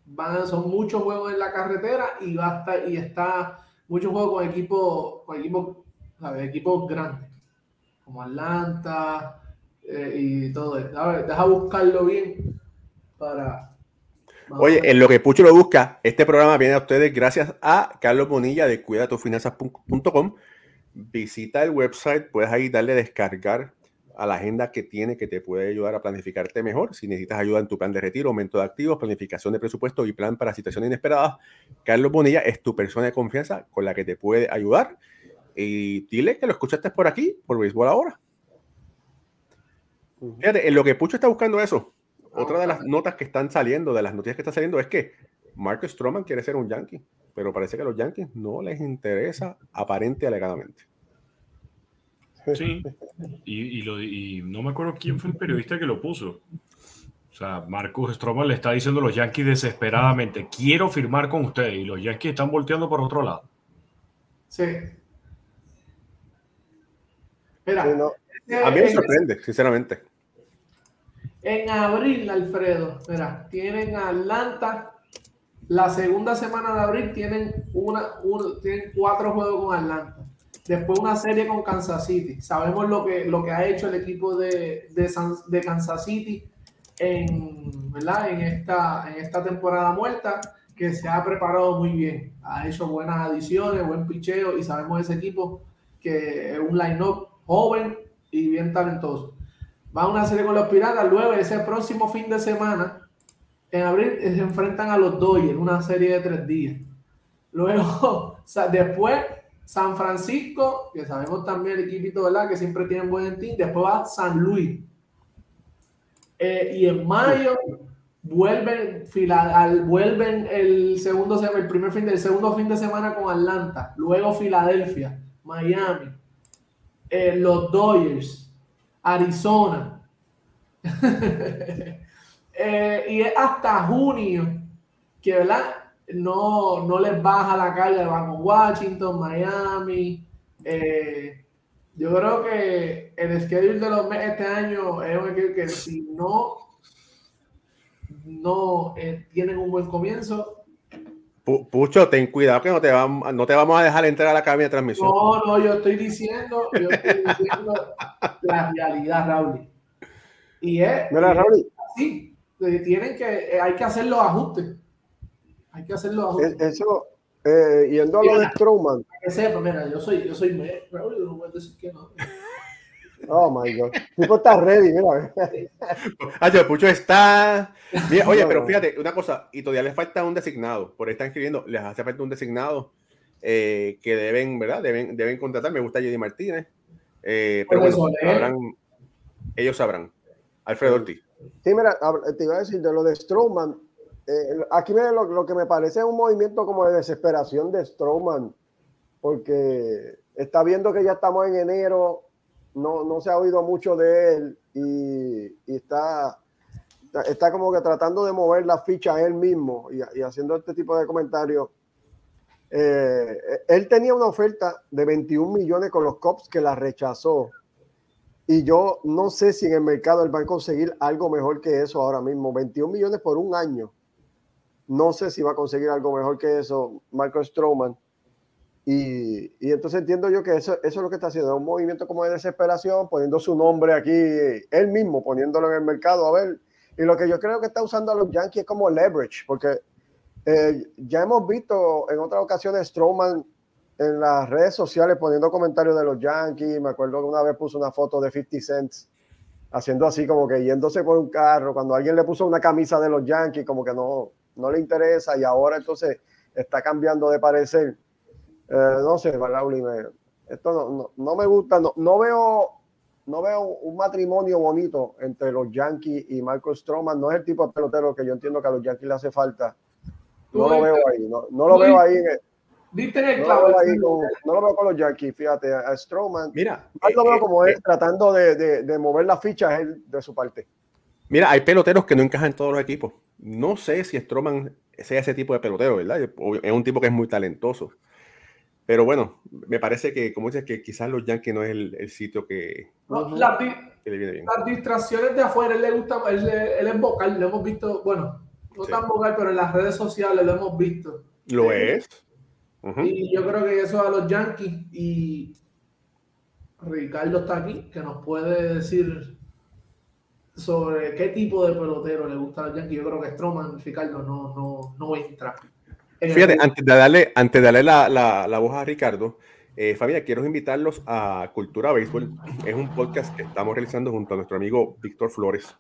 van, son muchos juegos en la carretera y va y está muchos juegos con equipos con equipos, equipos grandes como Atlanta eh, y todo esto. A ver, deja buscarlo bien para. Oye, en lo que Pucho lo busca, este programa viene a ustedes gracias a Carlos Bonilla de cuidatufinanzas.com. Visita el website, puedes ahí darle descargar a la agenda que tiene que te puede ayudar a planificarte mejor. Si necesitas ayuda en tu plan de retiro, aumento de activos, planificación de presupuesto y plan para situaciones inesperadas, Carlos Bonilla es tu persona de confianza con la que te puede ayudar. Y dile que lo escuchaste por aquí, por Béisbol Ahora. Fíjate, en lo que Pucho está buscando eso, otra de las notas que están saliendo, de las noticias que están saliendo, es que Marcus Stroman quiere ser un Yankee, pero parece que a los Yankees no les interesa aparente alegadamente. Sí, y, no me acuerdo quién fue el periodista que lo puso. O sea, Marcus Stroman le está diciendo a los Yankees desesperadamente, quiero firmar con ustedes, y los Yankees están volteando por otro lado. Sí. Mira, a mí me sorprende, sinceramente. En abril, Alfredo, mira, tienen Atlanta. La segunda semana de abril tienen, una, tienen cuatro juegos con Atlanta. Después una serie con Kansas City. Sabemos lo que, lo que ha hecho el equipo de, de, Kansas City en, ¿verdad? En, esta, en esta temporada muerta, que se ha preparado muy bien. Ha hecho buenas adiciones, buen picheo y sabemos ese equipo que es un line-up joven y bien talentoso. Va a una serie con los Piratas. Luego, ese próximo fin de semana, en abril, se enfrentan a los Dodgers, una serie de tres días. Luego, después San Francisco, que sabemos también el equipito, ¿verdad? Que siempre tienen buen team. Después va San Luis. Eh, y en mayo vuelven, al, vuelven el segundo el primer fin del segundo fin de semana con Atlanta. Luego Filadelfia, Miami, eh, los Dodgers, Arizona. Eh, y es hasta junio que, ¿verdad? no, no les baja la carga, vamos Washington, Miami. Eh, yo creo que el schedule de los meses este año es un equipo que si no, no eh, tienen un buen comienzo. Pucho, ten cuidado que no te, vamos, no te vamos a dejar entrar a la cabina de transmisión. No, no, yo estoy diciendo, yo estoy diciendo la realidad, Raúl. Y es, Mira, Raúl. Sí, tienen que, hay que hacer los ajustes. Hay que hacerlo. Eso, eh, yendo a lo de Strowman. Que sepa, mira, yo soy, yo soy Raúl, no voy a decir que no. Oh my God. Tipo está ready, mira. Ah, yo, Pucho está. oye, pero fíjate, una cosa, y todavía les falta un designado. Por ahí están escribiendo, les hace falta un designado eh, que deben, ¿verdad? Deben, deben contratar. Me gusta Jedi Martínez. Eh, pero bueno, sabrán, ellos sabrán. Alfredo Ortiz. Sí, mira, te iba a decir de lo de Strowman. Eh, aquí me, lo, que me parece es un movimiento como de desesperación de Strowman, porque está viendo que ya estamos en enero, no, no se ha oído mucho de él y, está, está como que tratando de mover la ficha él mismo y, haciendo este tipo de comentarios. Eh, él tenía una oferta de 21 millones con los Cops que la rechazó. Y yo no sé si en el mercado él va a conseguir algo mejor que eso ahora mismo. 21 millones por un año. No sé si va a conseguir algo mejor que eso, Marco Stroman. Y, entonces entiendo yo que eso, es lo que está haciendo, un movimiento como de desesperación, poniendo su nombre aquí, él mismo poniéndolo en el mercado, a ver. Y lo que yo creo que está usando a los Yankees es como leverage, porque eh, ya hemos visto en otras ocasiones Stroman en las redes sociales poniendo comentarios de los Yankees. Me acuerdo que una vez puso una foto de 50 Cents haciendo así como que yéndose por un carro. Cuando alguien le puso una camisa de los Yankees, como que no, no le interesa y ahora entonces está cambiando de parecer. Eh, no sé, Raúl, esto no, me gusta, no, veo no veo un matrimonio bonito entre los Yankees y Marco Stroman. No es el tipo de pelotero que yo entiendo que a los Yankees le hace falta. No lo veo ahí, no, lo veo ahí. no, lo veo con los Yankees, fíjate, a Stroman. Mira, lo veo eh, como eh, él tratando de, mover las fichas de su parte. Mira, hay peloteros que no encajan en todos los equipos. No sé si Stroman sea ese tipo de pelotero, ¿verdad? Es un tipo que es muy talentoso. Pero bueno, me parece que, como dices, que quizás los Yankees no es el, sitio que, las, le viene bien. Las distracciones de afuera, él le gusta, él, es vocal, lo hemos visto, bueno, no tan vocal, pero en las redes sociales lo hemos visto. Lo es. Y yo creo que eso a los Yankees y Ricardo está aquí, que nos puede decir sobre qué tipo de pelotero le gusta a los Yankees. Yo creo que Stroman, Ricardo, no, no, no entra. Fíjate, antes de darle, antes de darle la, la, la voz a Ricardo, eh, familia, quiero invitarlos a Cultura Béisbol. Es un podcast que estamos realizando junto a nuestro amigo Víctor Flores.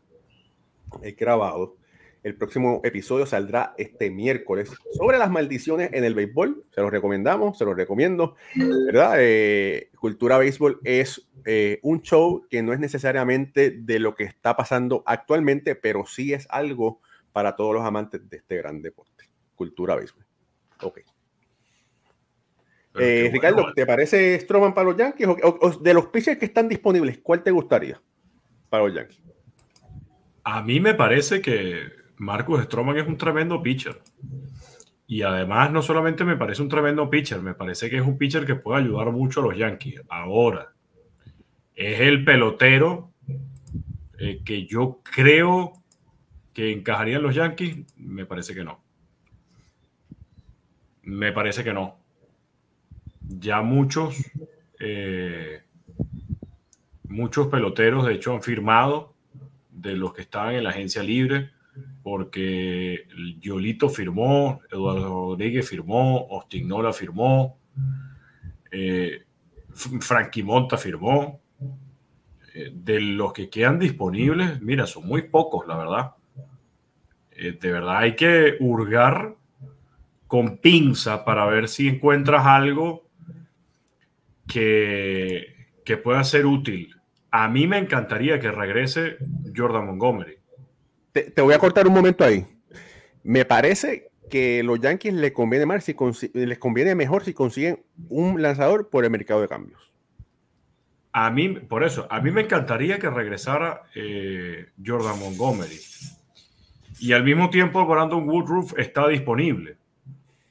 He grabado. El próximo episodio saldrá este miércoles sobre las maldiciones en el béisbol. Se los recomendamos, se los recomiendo. ¿Verdad? Eh, Cultura Béisbol es eh, un show que no es necesariamente de lo que está pasando actualmente, pero sí es algo para todos los amantes de este gran deporte. Cultura Béisbol. Ok. Eh, Ricardo, ¿te parece Stroman para los Yankees? O, de los pitchers que están disponibles, ¿cuál te gustaría para los Yankees? A mí me parece que Marcus Stroman es un tremendo pitcher. Y además, no solamente me parece un tremendo pitcher, me parece que es un pitcher que puede ayudar mucho a los Yankees. Ahora, es el pelotero eh, que yo creo que encajaría en los Yankees. Me parece que no. Me parece que no ya muchos, eh, muchos peloteros, de hecho, han firmado de los que estaban en la agencia libre, porque Yolito firmó, Eduardo Rodríguez firmó, Austin Nola firmó, eh, Frankie Monta firmó. Eh, de los que quedan disponibles, mira, son muy pocos, la verdad. de verdad hay que hurgar con pinza para ver si encuentras algo que, que pueda ser útil. A mí me encantaría que regrese Jordan Montgomery. Te, voy a cortar un momento ahí. Me parece que los Yankees les conviene más si les conviene mejor si consiguen un lanzador por el mercado de cambios. A mí, por eso, a mí me encantaría que regresara eh, Jordan Montgomery. Y al mismo tiempo Brandon Woodruff está disponible.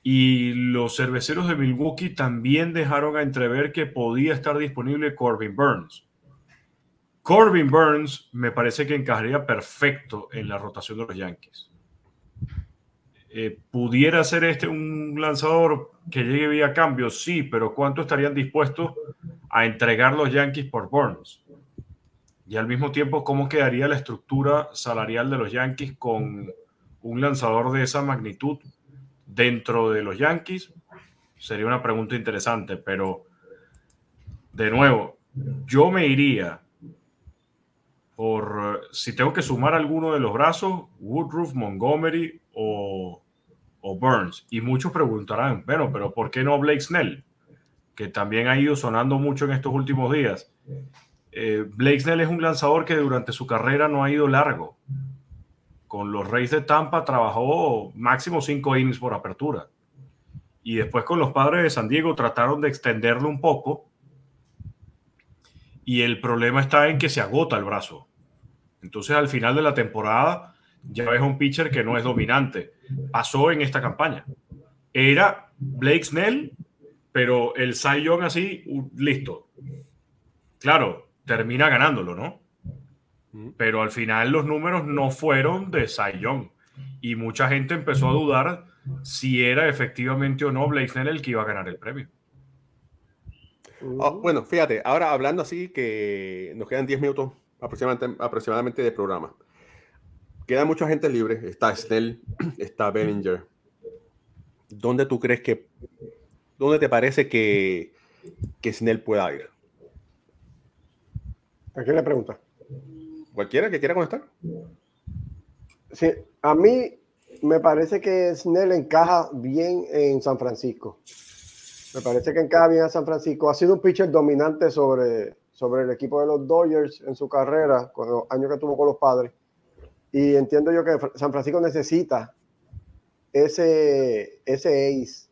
Y los cerveceros de Milwaukee también dejaron a entrever que podía estar disponible Corbin Burns. Corbin Burns me parece que encajaría perfecto en la rotación de los Yankees. Eh, ¿Pudiera ser este un lanzador que llegue vía cambio? Sí, pero ¿cuánto estarían dispuestos a entregar los Yankees por Burns? Y al mismo tiempo, ¿cómo quedaría la estructura salarial de los Yankees con un lanzador de esa magnitud dentro de los Yankees? Sería una pregunta interesante, pero de nuevo, yo me iría por, si tengo que sumar alguno de los brazos, Woodruff, Montgomery o, Burns. Y muchos preguntarán, bueno, pero ¿por qué no Blake Snell? Que también ha ido sonando mucho en estos últimos días. Eh, Blake Snell es un lanzador que durante su carrera no ha ido largo con los Reyes de Tampa trabajó máximo cinco innings por apertura. Y después con los padres de San Diego trataron de extenderlo un poco. Y el problema está en que se agota el brazo. Entonces al final de la temporada ya ves un pitcher que no es dominante. Pasó en esta campaña. Era Blake Snell, pero el Cy así, listo. Claro, termina ganándolo, ¿no? Pero al final los números no fueron de Young y mucha gente empezó a dudar si era efectivamente o no Blake Snell el que iba a ganar el premio. Ah, bueno, fíjate, ahora hablando así que nos quedan 10 minutos aproximadamente, aproximadamente de programa. Queda mucha gente libre. Está Snell, está Bellinger. ¿Dónde tú crees que, dónde te parece que, que Snell pueda ir? ¿A quién le pregunta? Cualquiera que quiera conectar. Sí, a mí me parece que Snell encaja bien en San Francisco. Me parece que encaja bien en San Francisco. Ha sido un pitcher dominante sobre, sobre el equipo de los Dodgers en su carrera, con los años que tuvo con los padres. Y entiendo yo que San Francisco necesita ese, ese ace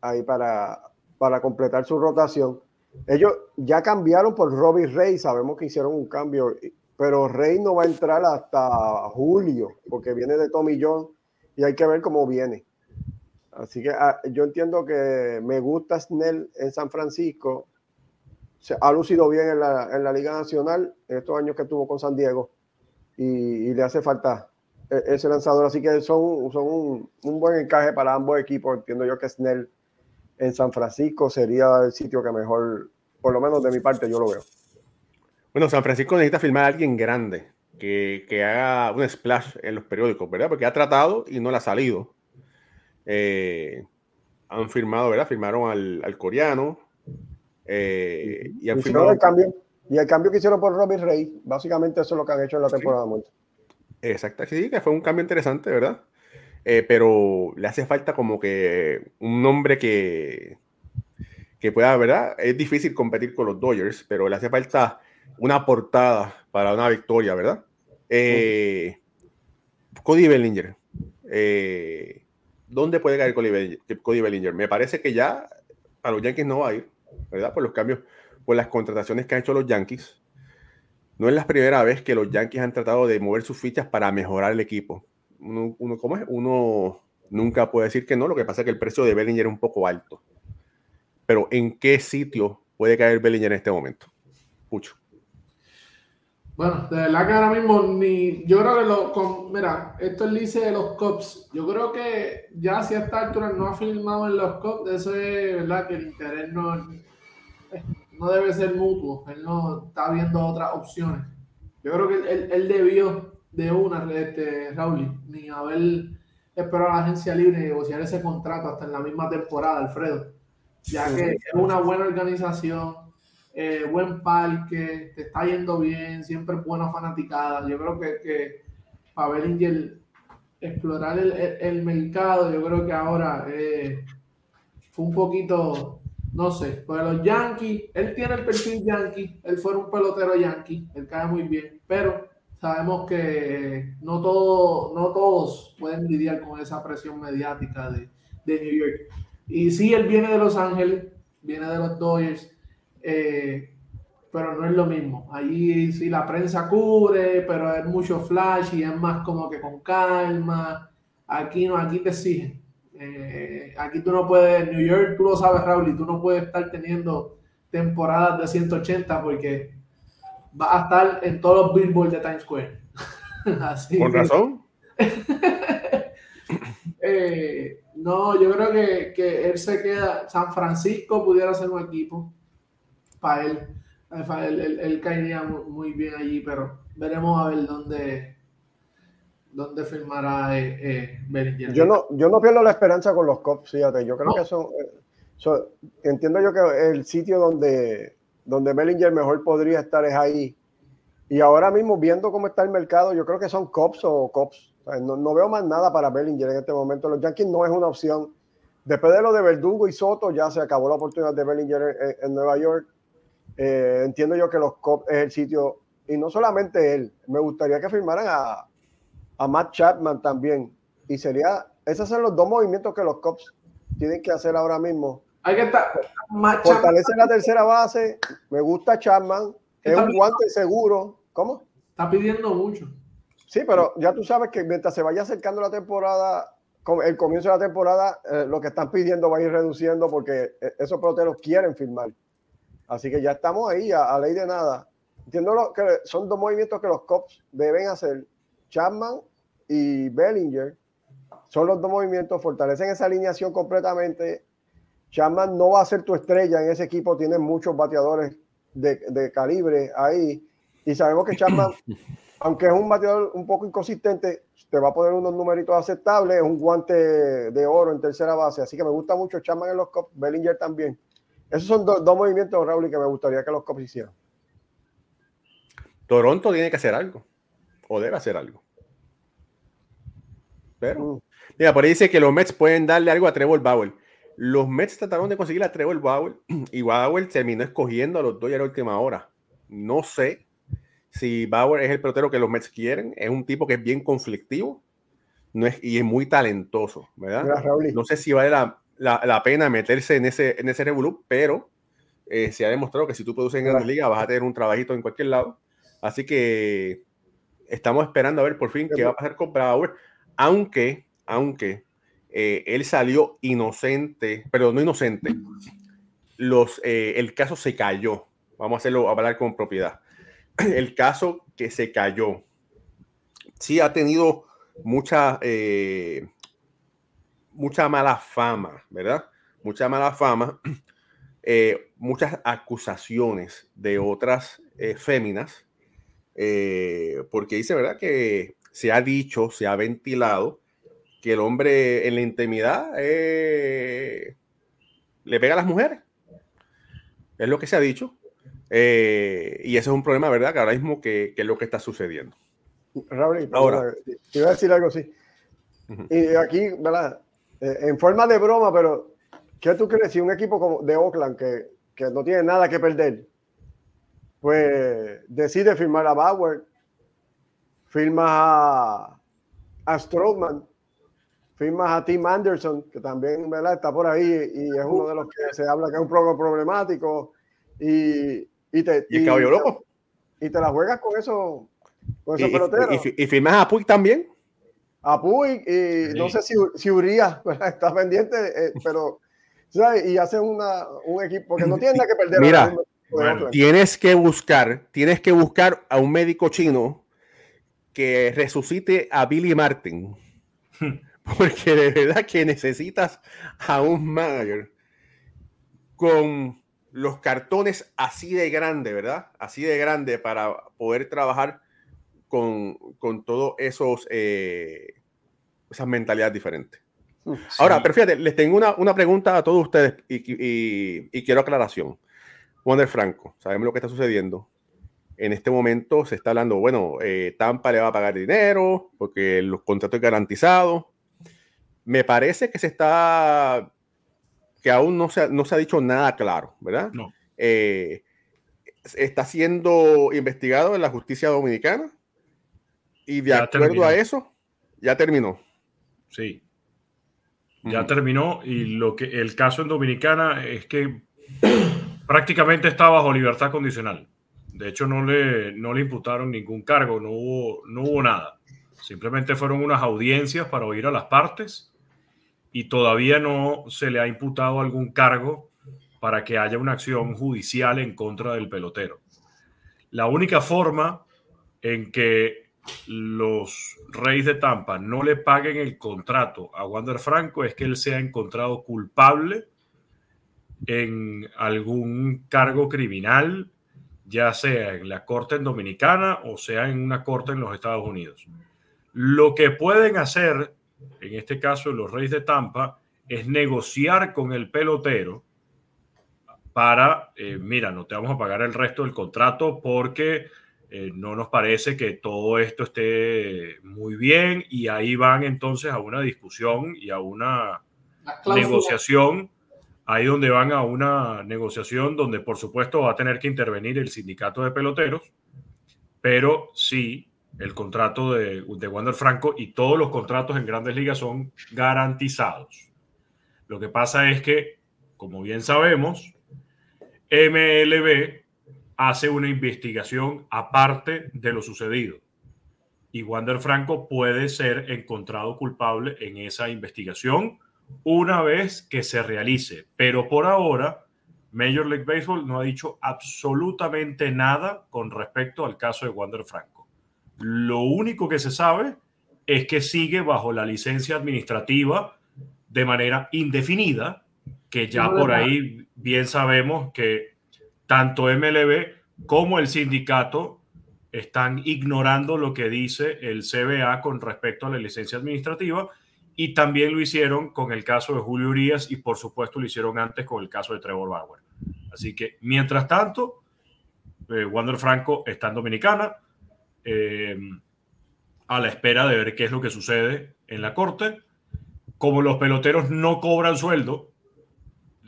ahí para, para completar su rotación. Ellos ya cambiaron por Robbie Ray, sabemos que hicieron un cambio pero Rey no va a entrar hasta julio, porque viene de Tommy John y hay que ver cómo viene. Así que ah, yo entiendo que me gusta Snell en San Francisco. Se ha lucido bien en la, en la Liga Nacional en estos años que tuvo con San Diego y, le hace falta e, ese lanzador. Así que son, son un, un, buen encaje para ambos equipos. Entiendo yo que Snell en San Francisco sería el sitio que mejor, por lo menos de mi parte, yo lo veo. Bueno, San Francisco necesita firmar a alguien grande que, que haga un splash en los periódicos, ¿verdad? Porque ha tratado y no le ha salido. Eh, han firmado, ¿verdad? Firmaron al, al coreano. Eh, y han firmado. El cambio, y el cambio que hicieron por Robin Rey, básicamente eso es lo que han hecho en la temporada sí. Exacto, sí, que fue un cambio interesante, ¿verdad? Eh, pero le hace falta como que un nombre que, que pueda, ¿verdad? Es difícil competir con los Dodgers, pero le hace falta una portada para una victoria, ¿verdad? Eh, Cody Bellinger. Eh, ¿Dónde puede caer Cody Bellinger? Me parece que ya para los Yankees no va a ir, ¿verdad? Por los cambios, por las contrataciones que han hecho los Yankees. No es la primera vez que los Yankees han tratado de mover sus fichas para mejorar el equipo. Uno, uno, ¿cómo es? uno nunca puede decir que no, lo que pasa es que el precio de Bellinger es un poco alto. Pero ¿en qué sitio puede caer Bellinger en este momento? Pucho. Bueno, de verdad que ahora mismo ni. Yo creo que lo. Con, mira, esto es lice de los Cops. Yo creo que ya si a esta altura no ha filmado en los Cops, eso es verdad que el interés no, no debe ser mutuo. Él no está viendo otras opciones. Yo creo que él, él debió de una, este, Raúl, ni haber esperado a la agencia libre y negociar ese contrato hasta en la misma temporada, Alfredo. Ya que es una buena organización eh, buen parque, te está yendo bien, siempre buena fanaticada. Yo creo que, que para Bellinger explorar el, el, mercado, yo creo que ahora eh, fue un poquito, no sé, pues los Yankees, él tiene el perfil Yankee, él fue un pelotero Yankee, él cae muy bien, pero sabemos que no, todo, no todos pueden lidiar con esa presión mediática de, de New York. Y sí, él viene de Los Ángeles, viene de los Dodgers, eh, pero no es lo mismo. Allí sí la prensa cubre, pero es mucho flash y es más como que con calma. Aquí no, aquí te exigen. Eh, aquí tú no puedes, New York, tú lo sabes, Raúl, y tú no puedes estar teniendo temporadas de 180 porque va a estar en todos los billboards de Times Square. Así ¿Con razón? eh, no, yo creo que, que él se queda, San Francisco pudiera ser un equipo para él. Él, él, él, caería muy bien allí, pero veremos a ver dónde, dónde firmará eh, eh, Bellinger. Yo no, yo no pierdo la esperanza con los Cops, fíjate. Yo creo no. que son, son, entiendo yo que el sitio donde, donde Bellinger mejor podría estar es ahí. Y ahora mismo, viendo cómo está el mercado, yo creo que son Cops o Cops. O sea, no, no, veo más nada para Bellinger en este momento. Los Yankees no es una opción. Después de lo de Verdugo y Soto, ya se acabó la oportunidad de Bellinger en, en Nueva York. Eh, entiendo yo que los Cops es el sitio, y no solamente él, me gustaría que firmaran a, a Matt Chapman también. Y sería, esos son los dos movimientos que los Cops tienen que hacer ahora mismo. Hay que estar. Fortalece la tercera base. Me gusta Chapman. Es un guante seguro. ¿Cómo? Está pidiendo mucho. Sí, pero ya tú sabes que mientras se vaya acercando la temporada, el comienzo de la temporada, eh, lo que están pidiendo va a ir reduciendo porque eh, esos peloteros quieren firmar. Así que ya estamos ahí a, a ley de nada. Entiendo lo, que son dos movimientos que los Cops deben hacer. Chapman y Bellinger son los dos movimientos, fortalecen esa alineación completamente. Chapman no va a ser tu estrella en ese equipo, tiene muchos bateadores de, de calibre ahí. Y sabemos que Chapman, aunque es un bateador un poco inconsistente, te va a poner unos numeritos aceptables, es un guante de oro en tercera base. Así que me gusta mucho Chapman en los Cops, Bellinger también. Esos son do, dos movimientos, Raúl, que me gustaría que los Cops hicieran. Toronto tiene que hacer algo, o debe hacer algo. Pero, mm. mira, por ahí dice que los Mets pueden darle algo a Trevor Bauer. Los Mets trataron de conseguir a Trevor Bauer y Bauer terminó escogiendo a los Dodgers a la última hora. No sé si Bauer es el pelotero que los Mets quieren. Es un tipo que es bien conflictivo no es, y es muy talentoso, ¿verdad? Mira, no sé si vale la, la, la, pena meterse en ese, en ese revolú, pero eh, se ha demostrado que si tú produces en Grandes Ligas vas a tener un trabajito en cualquier lado. Así que estamos esperando a ver por fin qué va a pasar con Bauer, aunque, aunque eh, él salió inocente, pero no inocente. Los, eh, el caso se cayó. Vamos a hacerlo, a hablar con propiedad. El caso que se cayó. Sí ha tenido mucha, eh, mucha mala fama, ¿verdad? Mucha mala fama, muchas acusaciones de otras féminas, porque dice, ¿verdad? Que se ha dicho, se ha ventilado que el hombre en la intimidad eh, le pega a las mujeres. Es lo que se ha dicho. Eh, y ese es un problema, ¿verdad? Que ahora mismo que, es lo que está sucediendo. Raúl, ahora, te iba a decir algo así. Y aquí, ¿verdad? Eh, en forma de broma, pero ¿qué tú crees si un equipo como de Oakland que, que no tiene nada que perder, pues decide firmar a Bauer, firma a, a Stroman firmas a Tim Anderson, que también ¿verdad? está por ahí y es uno de los que se habla que es un poco problemático. Y, y te, ¿Y, y te la juegas con eso, con esos peloteros. Y, firmas a Puig también. A Puig, y no sé si, si Urias está pendiente, eh, pero ¿sabes? y hace una, un equipo que no tiene que perder. Mira, tienes que buscar, tienes que buscar a un médico chino que resucite a Billy Martin. porque de verdad que necesitas a un manager con los cartones así de grande, ¿verdad? Así de grande para poder trabajar con, con todos esos eh, esas mentalidades diferentes. Ahora, pero fíjate, les tengo una, una pregunta a todos ustedes y, y, quiero aclaración. Wander Franco, sabemos lo que está sucediendo. En este momento se está hablando, bueno, eh, Tampa le va a pagar dinero porque los contratos garantizados me parece que se está, que aún no se, no se ha dicho nada claro, ¿verdad? No. Eh, está siendo investigado en la justicia dominicana y de acuerdo a eso, ya terminó. Sí. Ya terminó y lo que el caso en Dominicana es que prácticamente está bajo libertad condicional. De hecho, no le, no le imputaron ningún cargo, no hubo, no hubo nada. Simplemente fueron unas audiencias para oír a las partes y todavía no se le ha imputado algún cargo para que haya una acción judicial en contra del pelotero. La única forma en que los Reyes de Tampa no le paguen el contrato a Wander Franco es que él sea encontrado culpable en algún cargo criminal, ya sea en la corte en Dominicana o sea en una corte en los Estados Unidos. Lo que pueden hacer en este caso los Reyes de Tampa, es negociar con el pelotero para, eh, mira, no te vamos a pagar el resto del contrato porque eh, no nos parece que todo esto esté muy bien y ahí van entonces a una discusión y a una negociación, ahí donde van a una negociación donde por supuesto va a tener que intervenir el sindicato de peloteros, pero sí el contrato de, de Wander Franco y todos los contratos en grandes ligas son garantizados. Lo que pasa es que, como bien sabemos, MLB hace una investigación aparte de lo sucedido. Y Wander Franco puede ser encontrado culpable en esa investigación una vez que se realice. Pero por ahora, Major League Baseball no ha dicho absolutamente nada con respecto al caso de Wander Franco. Lo único que se sabe es que sigue bajo la licencia administrativa de manera indefinida, que ya por ahí bien sabemos que tanto MLB como el sindicato están ignorando lo que dice el CBA con respecto a la licencia administrativa y también lo hicieron con el caso de Julio Urias y por supuesto lo hicieron antes con el caso de Trevor Bauer. Así que mientras tanto, eh, Wander Franco está en Dominicana, eh, a la espera de ver qué es lo que sucede en la corte. Como los peloteros no cobran sueldo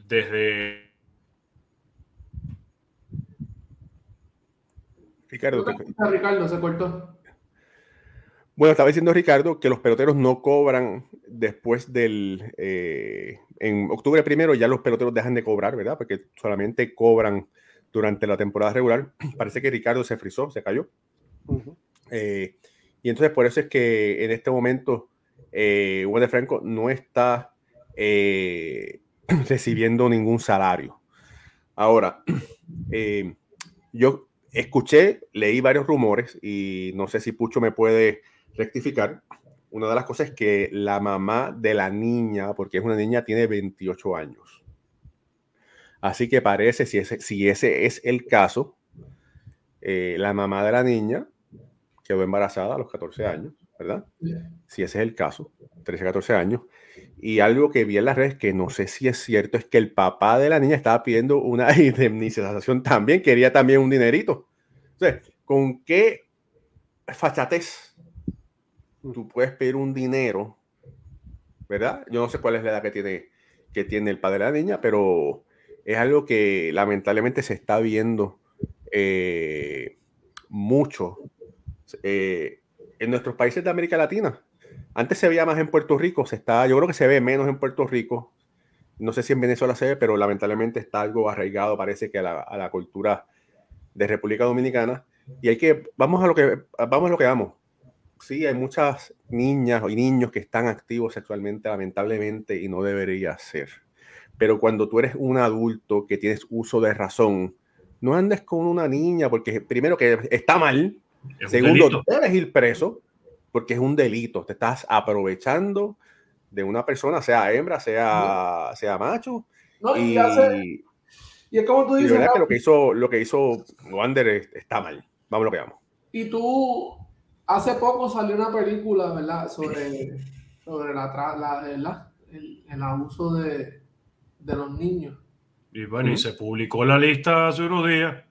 desde... Ricardo, Ricardo se cortó. Bueno, estaba diciendo Ricardo que los peloteros no cobran después del... Eh, en octubre primero ya los peloteros dejan de cobrar, ¿verdad? Porque solamente cobran durante la temporada regular. Parece que Ricardo se frizó, se cayó. Eh, y entonces por eso es que en este momento eh, de Franco no está eh, recibiendo ningún salario. Ahora, eh, yo escuché, leí varios rumores y no sé si Pucho me puede rectificar. Una de las cosas es que la mamá de la niña, porque es una niña, tiene 28 años. Así que parece, si ese, si ese es el caso, eh, la mamá de la niña quedó embarazada a los 14 años, ¿verdad? Si ese es el caso, 13, 14 años. Y algo que vi en las redes que no sé si es cierto es que el papá de la niña estaba pidiendo una indemnización también, quería también un dinerito. Entonces, ¿con qué fachatez tú puedes pedir un dinero? ¿Verdad? Yo no sé cuál es la edad que tiene, que tiene el padre de la niña, pero es algo que lamentablemente se está viendo eh, mucho eh, en nuestros países de América Latina. Antes se veía más en Puerto Rico, se está, yo creo que se ve menos en Puerto Rico. No sé si en Venezuela se ve, pero lamentablemente está algo arraigado, parece que a la, a la cultura de República Dominicana. Y hay que, vamos a lo que, vamos a lo que vamos. Sí, hay muchas niñas y niños que están activos sexualmente, lamentablemente, y no debería ser. Pero cuando tú eres un adulto que tienes uso de razón, no andes con una niña porque primero que está mal, segundo debes ir preso porque es un delito. Te estás aprovechando de una persona, sea hembra, sea, sea macho. y, y, es como tú dices. que lo que hizo, lo que hizo Wander está mal. Vamos a lo que vamos. Y tú, hace poco salió una película, ¿verdad? Sobre, sobre la, el, el, abuso de, de, los niños. Y bueno, y se publicó la lista hace unos días.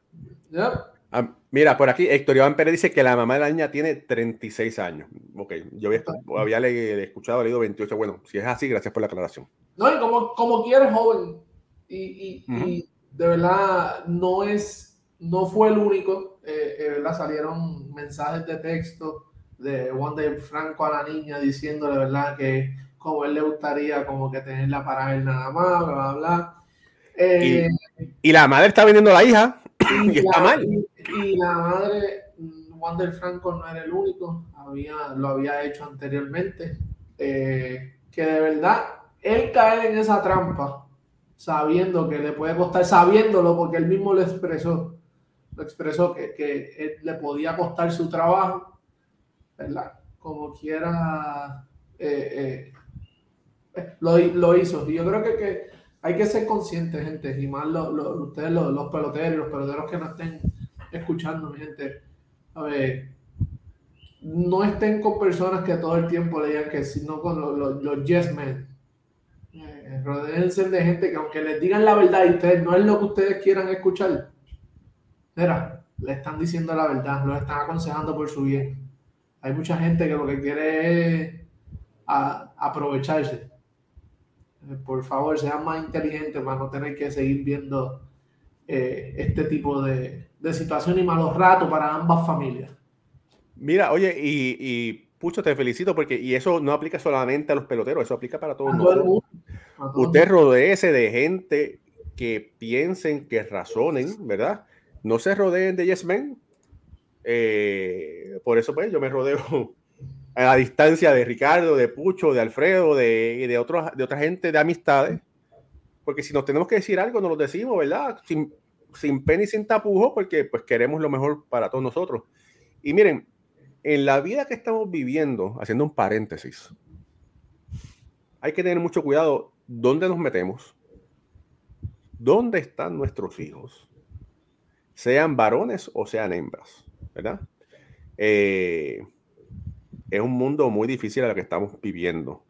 Ah, mira, por aquí Héctor Iván Pérez dice que la mamá de la niña tiene 36 años. Ok, yo había, había le, escuchado, leído 28. Bueno, si es así, gracias por la aclaración. No, y como, como quieres, joven. Y, y, de verdad, no es, no fue el único. Eh, eh, ¿verdad? Salieron mensajes de texto de Juan de Franco a la niña diciéndole, ¿verdad? Que como él le gustaría como que tenerla para él nada más, bla, bla, bla. y, eh, y, la madre está vendiendo a la hija y, está mal. Y, la madre, Wander Franco no era el único, había, lo había hecho anteriormente. Eh, que de verdad, él caer en esa trampa, sabiendo que le puede costar, sabiéndolo, porque él mismo lo expresó, lo expresó que, que le podía costar su trabajo, ¿verdad? Como quiera, eh, eh, lo, lo, hizo. Y yo creo que, hay que ser conscientes, gente, y más ustedes, los, peloteros, los peloteros que no estén escuchando, mi gente. A ver, no estén con personas que todo el tiempo le digan que sino con los, los, yes men. Eh, de gente que aunque les digan la verdad y ustedes no es lo que ustedes quieran escuchar, mira, le están diciendo la verdad, lo están aconsejando por su bien. Hay mucha gente que lo que quiere es aprovecharse. Eh, por favor, sean más inteligentes para no tener que seguir viendo eh, este tipo de, de situación y malos ratos para ambas familias. Mira, oye, y, y, Pucho, te felicito porque, y eso no aplica solamente a los peloteros, eso aplica para todos nosotros. Usted rodeese de gente que piensen, que razonen, ¿verdad? No se rodeen de yes men. Eh, por eso, pues, yo me rodeo a la distancia de Ricardo, de Pucho, de Alfredo, de, de, otros, de otra gente de amistades, porque si nos tenemos que decir algo, nos lo decimos, ¿verdad? Sin, sin pena y sin tapujo, porque pues queremos lo mejor para todos nosotros. Y miren, en la vida que estamos viviendo, haciendo un paréntesis, hay que tener mucho cuidado dónde nos metemos, dónde están nuestros hijos, sean varones o sean hembras, ¿verdad? Eh, es un mundo muy difícil lo que estamos viviendo.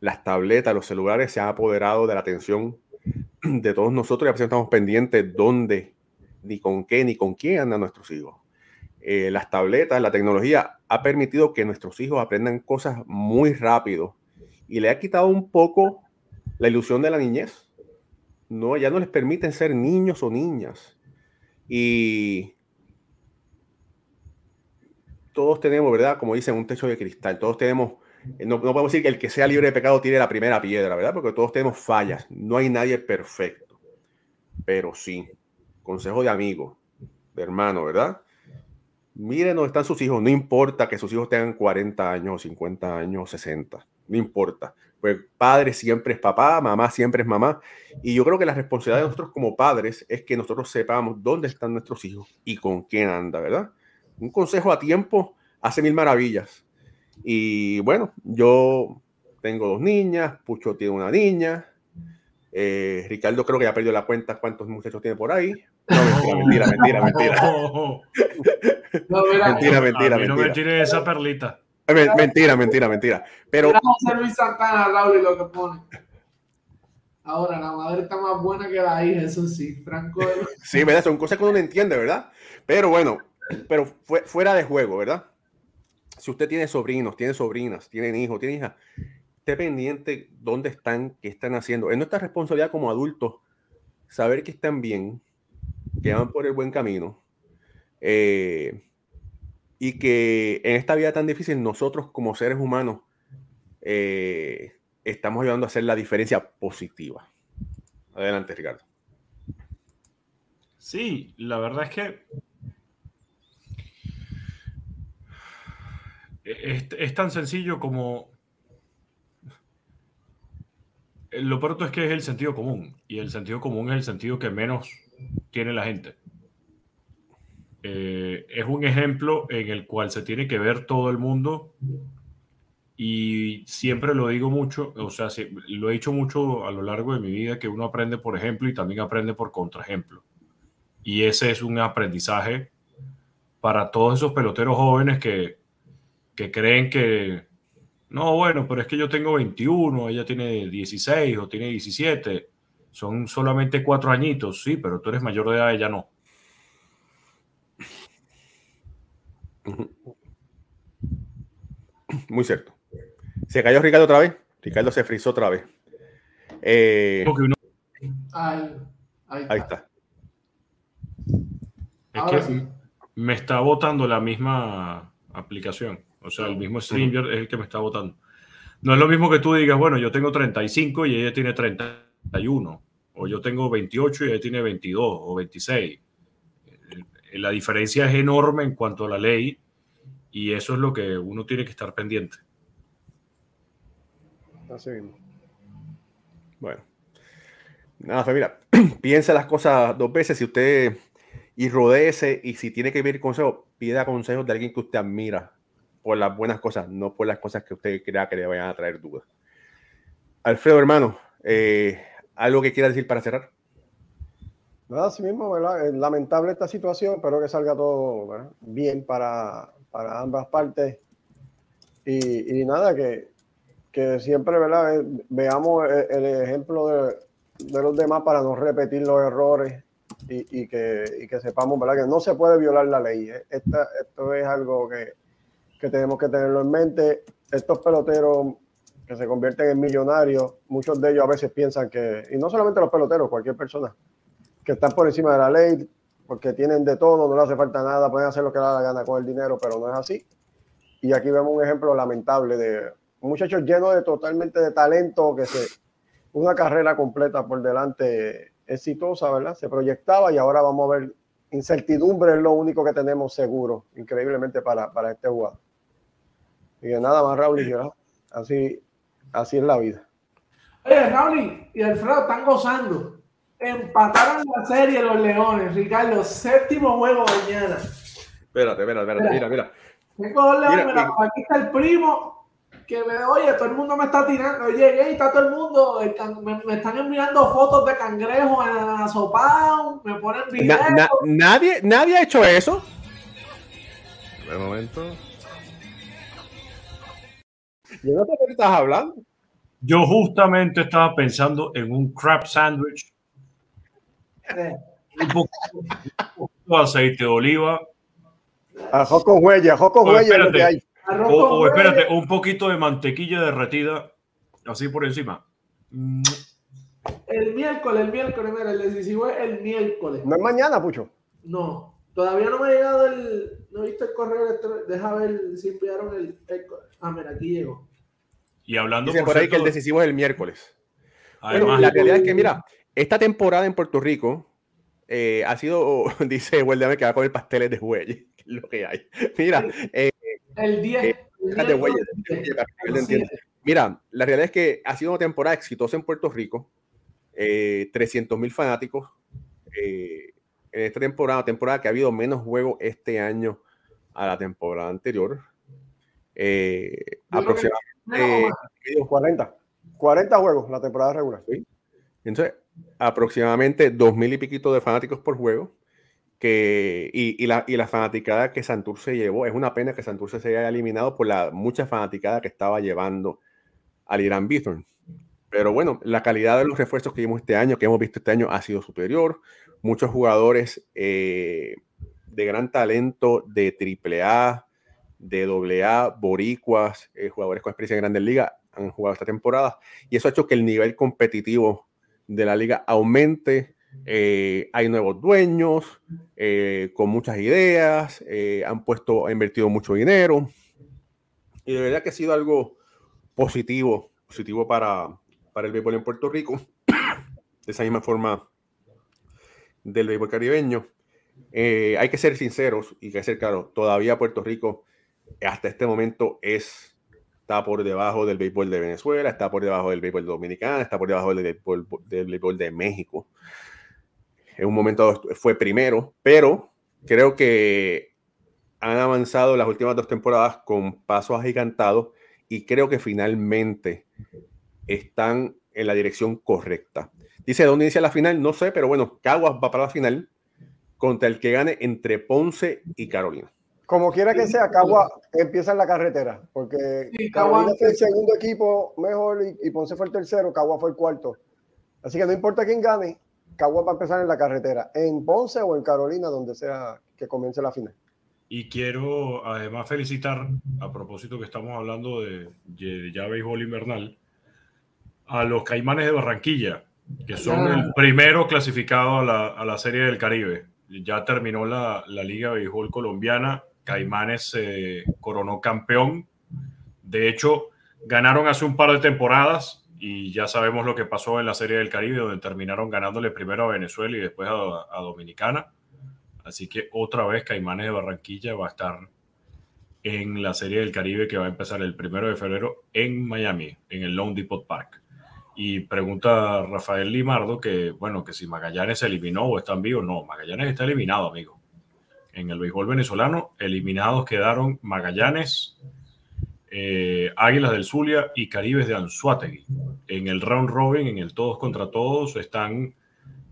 Las tabletas, los celulares se han apoderado de la atención de todos nosotros y a veces estamos pendientes dónde, ni con qué, ni con quién andan nuestros hijos. Eh, las tabletas, la tecnología ha permitido que nuestros hijos aprendan cosas muy rápido y le ha quitado un poco la ilusión de la niñez. No, ya no les permiten ser niños o niñas. Y todos tenemos, ¿verdad? Como dicen, un techo de cristal. Todos tenemos, eh, no, podemos decir que el que sea libre de pecado tiene la primera piedra, ¿verdad? Porque todos tenemos fallas. No hay nadie perfecto. Pero sí, consejo de amigo, de hermano, ¿verdad? Miren dónde están sus hijos, no importa que sus hijos tengan 40 años, 50 años, 60, no importa. Pues padre siempre es papá, mamá siempre es mamá. Y yo creo que la responsabilidad de nosotros como padres es que nosotros sepamos dónde están nuestros hijos y con quién anda, ¿verdad? Un consejo a tiempo hace mil maravillas. Y bueno, yo tengo dos niñas, Pucho tiene una niña, eh, Ricardo creo que ya perdió la cuenta cuántos muchachos tiene por ahí. No, mentira, mentira, mentira, mentira. mentira, mentira, No me tire esa perlita. Mentira, mentira, mentira. Pero. José Luis Santana, Raúl, y lo que pone. Ahora, la madre está más buena que la hija, eso sí, Franco. sí, ¿verdad? Son cosas que uno no entiende, ¿verdad? Pero bueno, pero fuera de juego, ¿verdad? Si usted tiene sobrinos, tiene sobrinas, tiene hijos, tiene hijas, esté pendiente dónde están, qué están haciendo. Es nuestra responsabilidad como adultos saber que están bien, que van por el buen camino. Eh, y que en esta vida tan difícil nosotros como seres humanos eh, estamos ayudando a hacer la diferencia positiva. Adelante, Ricardo. Sí, la verdad es que es, tan sencillo como... Lo pronto es que es el sentido común y el sentido común es el sentido que menos tiene la gente. Eh, es un ejemplo en el cual se tiene que ver todo el mundo y siempre lo digo mucho, o sea, lo he dicho mucho a lo largo de mi vida, que uno aprende por ejemplo y también aprende por contraejemplo. Y ese es un aprendizaje para todos esos peloteros jóvenes que, que creen que, no, bueno, pero es que yo tengo 21, ella tiene 16 o tiene 17, son solamente cuatro añitos, sí, pero tú eres mayor de edad, ella no. Muy cierto. Se cayó Ricardo otra vez. Ricardo se frizó otra vez. Eh, ahí, está. Es que me está votando la misma aplicación. O sea, el mismo Stringer es el que me está votando. No es lo mismo que tú digas, bueno, yo tengo 35 y ella tiene 31. O yo tengo 28 y ella tiene 22 o 26 la diferencia es enorme en cuanto a la ley y eso es lo que uno tiene que estar pendiente. Así Bueno. Nada, familia, piensa las cosas dos veces si usted y rodece y si tiene que pedir consejo, pida consejos de alguien que usted admira por las buenas cosas, no por las cosas que usted crea que le vayan a traer dudas. Alfredo, hermano, eh, ¿algo que quiera decir para cerrar? Nada, así mismo, ¿verdad? Lamentable esta situación, espero que salga todo bien para, para, ambas partes. Y, y nada, que, que, siempre, ¿verdad? Veamos el, ejemplo de, de, los demás para no repetir los errores y, y, que, y, que, sepamos, ¿verdad? Que no se puede violar la ley. ¿eh? Esta, esto es algo que, que tenemos que tenerlo en mente. Estos peloteros que se convierten en millonarios, muchos de ellos a veces piensan que, y no solamente los peloteros, cualquier persona, que están por encima de la ley, porque tienen de todo, no les hace falta nada, pueden hacer lo que les da la gana con el dinero, pero no es así. Y aquí vemos un ejemplo lamentable de un muchacho lleno de totalmente de talento, que se, una carrera completa por delante exitosa, ¿verdad? Se proyectaba y ahora vamos a ver incertidumbre es lo único que tenemos seguro, increíblemente para, para este jugador. Y nada más, Raúl, y así, así es la vida. Oye, Raúl y Alfredo están gozando. Empataron la serie los Leones, Ricardo. Séptimo juego mañana. Espérate, espérate, espérate. Mira, mira. Tengo dos leones, mira, aquí está el primo que me oye, todo el mundo me está tirando. Llegué y está todo el mundo. me, están enviando fotos de cangrejos en asopado. Me ponen videos. nadie, nadie ha hecho eso. De momento. Yo no sé de qué estás hablando. Yo justamente estaba pensando en un crab sandwich un poquito de aceite de oliva. Ajo con huella, ajo con huella. O, espérate, un poquito de mantequilla derretida, así por encima. El miércoles, el miércoles, mira, el decisivo es el miércoles. No es mañana, Pucho. No, todavía no me ha llegado el. No he visto el correo Deja ver si enviaron el, Ah, mira, aquí llegó. Y hablando por, ahí que el decisivo es el miércoles. Además, la realidad es que, mira, esta temporada en Puerto Rico eh, ha sido, dice Weldame que va a comer pasteles de huelle, lo que hay. Mira, eh, el 10 eh, de huelle, Mira, la realidad es que ha sido una temporada exitosa en Puerto Rico. 300 mil fanáticos. en esta temporada, temporada que ha habido menos juegos este año a la temporada anterior. aproximadamente 40. 40 juegos la temporada regular. Entonces, aproximadamente dos mil y piquito de fanáticos por juego. Que, y, la, y la fanaticada que Santurce llevó, es una pena que Santurce se haya eliminado por la mucha fanaticada que estaba llevando al Irán Bithorn. Pero bueno, la calidad de los refuerzos que vimos este año, que hemos visto este año, ha sido superior. Muchos jugadores eh, de gran talento de AAA, de AA, boricuas, eh, jugadores con experiencia en grandes ligas, han jugado esta temporada. Y eso ha hecho que el nivel competitivo de la liga aumente. Eh, hay nuevos dueños eh, con muchas ideas, eh, han puesto, han invertido mucho dinero y de verdad que ha sido algo positivo, positivo para, para el béisbol en Puerto Rico, de esa misma forma del béisbol caribeño. hay que ser sinceros y que ser claro, todavía Puerto Rico hasta este momento es está por debajo del béisbol de Venezuela, está por debajo del béisbol dominicano, está por debajo del béisbol, del béisbol de México. En un momento fue primero, pero creo que han avanzado las últimas dos temporadas con pasos agigantados y creo que finalmente están en la dirección correcta. Dice, ¿dónde inicia la final? No sé, pero bueno, Caguas va para la final contra el que gane entre Ponce y Carolina. Como quiera que sea, Cagua empieza en la carretera, porque Cagua fue el segundo equipo mejor y, Ponce fue el tercero, Cagua fue el cuarto. Así que no importa quién gane, Cagua va a empezar en la carretera, en Ponce o en Carolina, donde sea que comience la final. Y quiero además felicitar, a propósito que estamos hablando de, ya béisbol invernal, a los Caimanes de Barranquilla, que son el primero clasificado a la, a la, Serie del Caribe. Ya terminó la, la Liga Béisbol Colombiana Caimanes se coronó campeón. De hecho, ganaron hace un par de temporadas y ya sabemos lo que pasó en la Serie del Caribe, donde terminaron ganándole primero a Venezuela y después a, Dominicana. Así que otra vez Caimanes de Barranquilla va a estar en la Serie del Caribe que va a empezar el primero de febrero en Miami, en el Lone Depot Park. Y pregunta Rafael Limardo que, bueno, que si Magallanes se eliminó o están vivos. No, Magallanes está eliminado, amigo en el béisbol venezolano. Eliminados quedaron Magallanes, eh, Águilas del Zulia y Caribes de Anzuategui. En el round robin, en el todos contra todos, están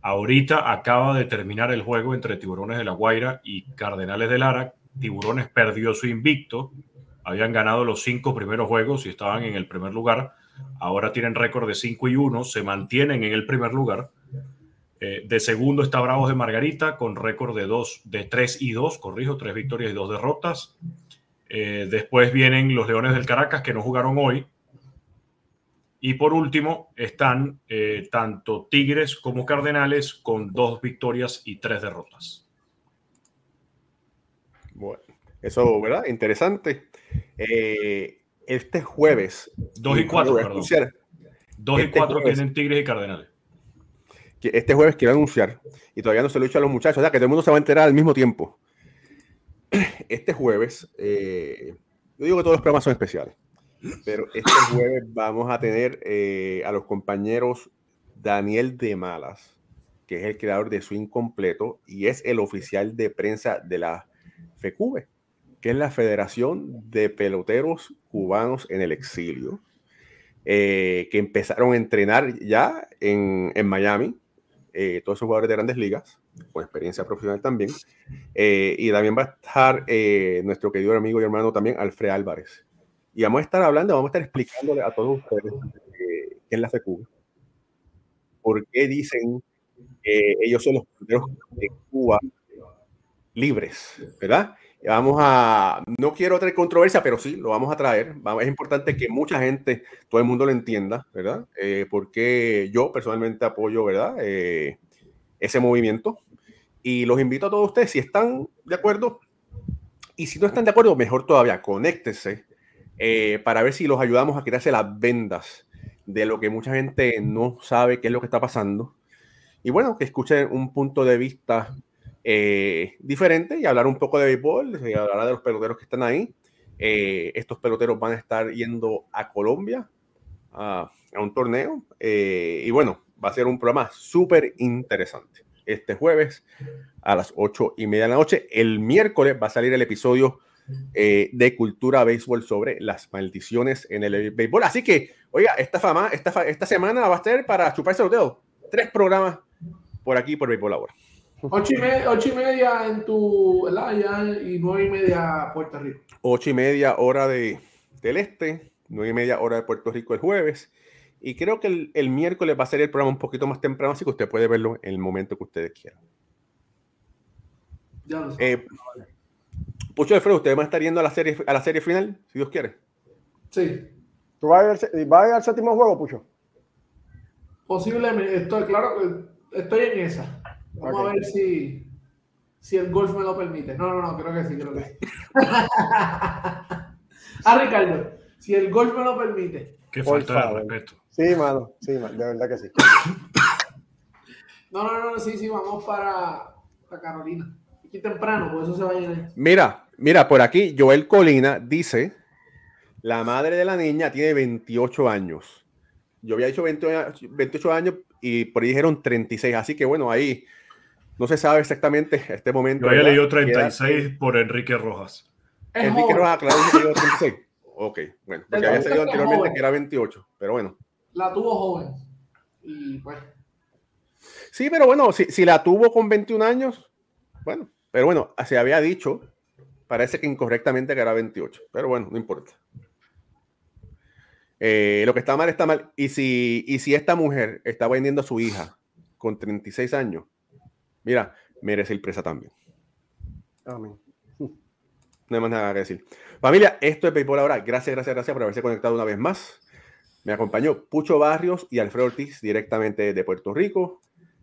ahorita acaba de terminar el juego entre Tiburones de la Guaira y Cardenales de Lara. Tiburones perdió su invicto, habían ganado los cinco primeros juegos y estaban en el primer lugar. Ahora tienen récord de 5 y 1, se mantienen en el primer lugar eh, de segundo está Bravos de Margarita con récord de, dos, de 3 y 2, corrijo, 3 victorias y 2 derrotas. Eh, después vienen los Leones del Caracas que no jugaron hoy. Y por último están eh, tanto Tigres como Cardenales con dos victorias y tres derrotas. Bueno, eso, ¿verdad? Interesante. este jueves. 2 y 4, perdón. 2 y 4 este tienen Tigres y Cardenales que este jueves quiero anunciar, y todavía no se lo he dicho a los muchachos, o sea, que todo el mundo se va a enterar al mismo tiempo. Este jueves, eh, yo digo que todos los programas son especiales, pero este jueves vamos a tener eh, a los compañeros Daniel de Malas, que es el creador de Swing Completo y es el oficial de prensa de la FECUBE, que es la Federación de Peloteros Cubanos en el Exilio, eh, que empezaron a entrenar ya en, en Miami eh, todos esos jugadores de grandes ligas, con experiencia profesional también. Eh, y también va a estar eh, nuestro querido amigo y hermano también, Alfred Álvarez. Y vamos a estar hablando, vamos a estar explicándole a todos ustedes qué es la FECU, por qué dicen que ellos son los primeros de Cuba libres, ¿verdad? Vamos a, no quiero traer controversia, pero sí, lo vamos a traer. Es importante que mucha gente, todo el mundo lo entienda, ¿verdad? Eh, porque yo personalmente apoyo, ¿verdad? Eh, ese movimiento. Y los invito a todos ustedes, si están de acuerdo, y si no están de acuerdo, mejor todavía, conéctense eh, para ver si los ayudamos a quitarse las vendas de lo que mucha gente no sabe qué es lo que está pasando y bueno, que escuchen un punto de vista eh, diferente y hablar un poco de béisbol, y hablar de los peloteros que están ahí. Eh, estos peloteros van a estar yendo a Colombia a, a un torneo eh, y bueno, va a ser un programa súper interesante. Este jueves a las ocho y media de la noche. El miércoles va a salir el episodio eh, de Cultura Béisbol sobre las maldiciones en el béisbol. Así que, oiga, esta, fama, esta, esta semana va a ser para chuparse los dedos. Tres programas por aquí, por Béisbol ahora. Ocho y, media, ocho y media en tu, ¿verdad? Allá y nueve y media Puerto Rico. Ocho y media hora de, del este, nueve y media hora de Puerto Rico el jueves. Y creo que el, el miércoles va a ser el programa un poquito más temprano, así que usted puede verlo en el momento que ustedes quieran. Ya lo sé. Eh, Pucho Alfredo, ¿usted va a estar yendo a la serie, a la serie final, si Dios quiere? Sí. ¿Tú vas a, ir, al se- vas a ir al séptimo juego, Pucho? Posiblemente, estoy claro que estoy en esa. Vamos a ver si, si el golf me lo permite. No, no, no, creo que sí, creo que sí. ah, Ricardo, si el golf me lo permite. Qué Por falta de favor. respeto. Sí, mano. Sí, mano. De verdad que sí. No, no, no, sí, sí, vamos para, para Carolina. Aquí temprano, por eso se va a llenar. Mira, mira, por aquí Joel Colina dice, la madre de la niña tiene 28 años. Yo había dicho 20 años- 28 años y por ahí dijeron 36, así que bueno, ahí no se sabe exactamente a este momento. Yo había leído qué edad- 36 por Enrique Rojas. Es Enrique joven. Rojas aclaró que llegó a 36. Ok, bueno, porque había salido anteriormente joven. que era 28, pero bueno. La tuvo joven. Y pues, Sí, pero bueno, si, si la tuvo con 21 años, bueno, pero bueno, se había dicho, parece que incorrectamente que era 28, pero bueno, no importa. Eh, lo que está mal está mal. Y si, y si esta mujer está vendiendo a su hija con 36 años, mira, merece ir presa también. Amén. No hay más nada que decir. Familia, esto es Béisbol ahora. Gracias, gracias, gracias por haberse conectado una vez más. Me acompañó Pucho Barrios y Alfredo Ortiz directamente de Puerto Rico.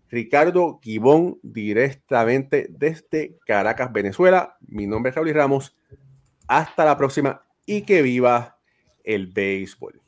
Ricardo Gibón directamente desde Caracas, Venezuela. Mi nombre es Raúl Ramos. Hasta la próxima y que viva el béisbol.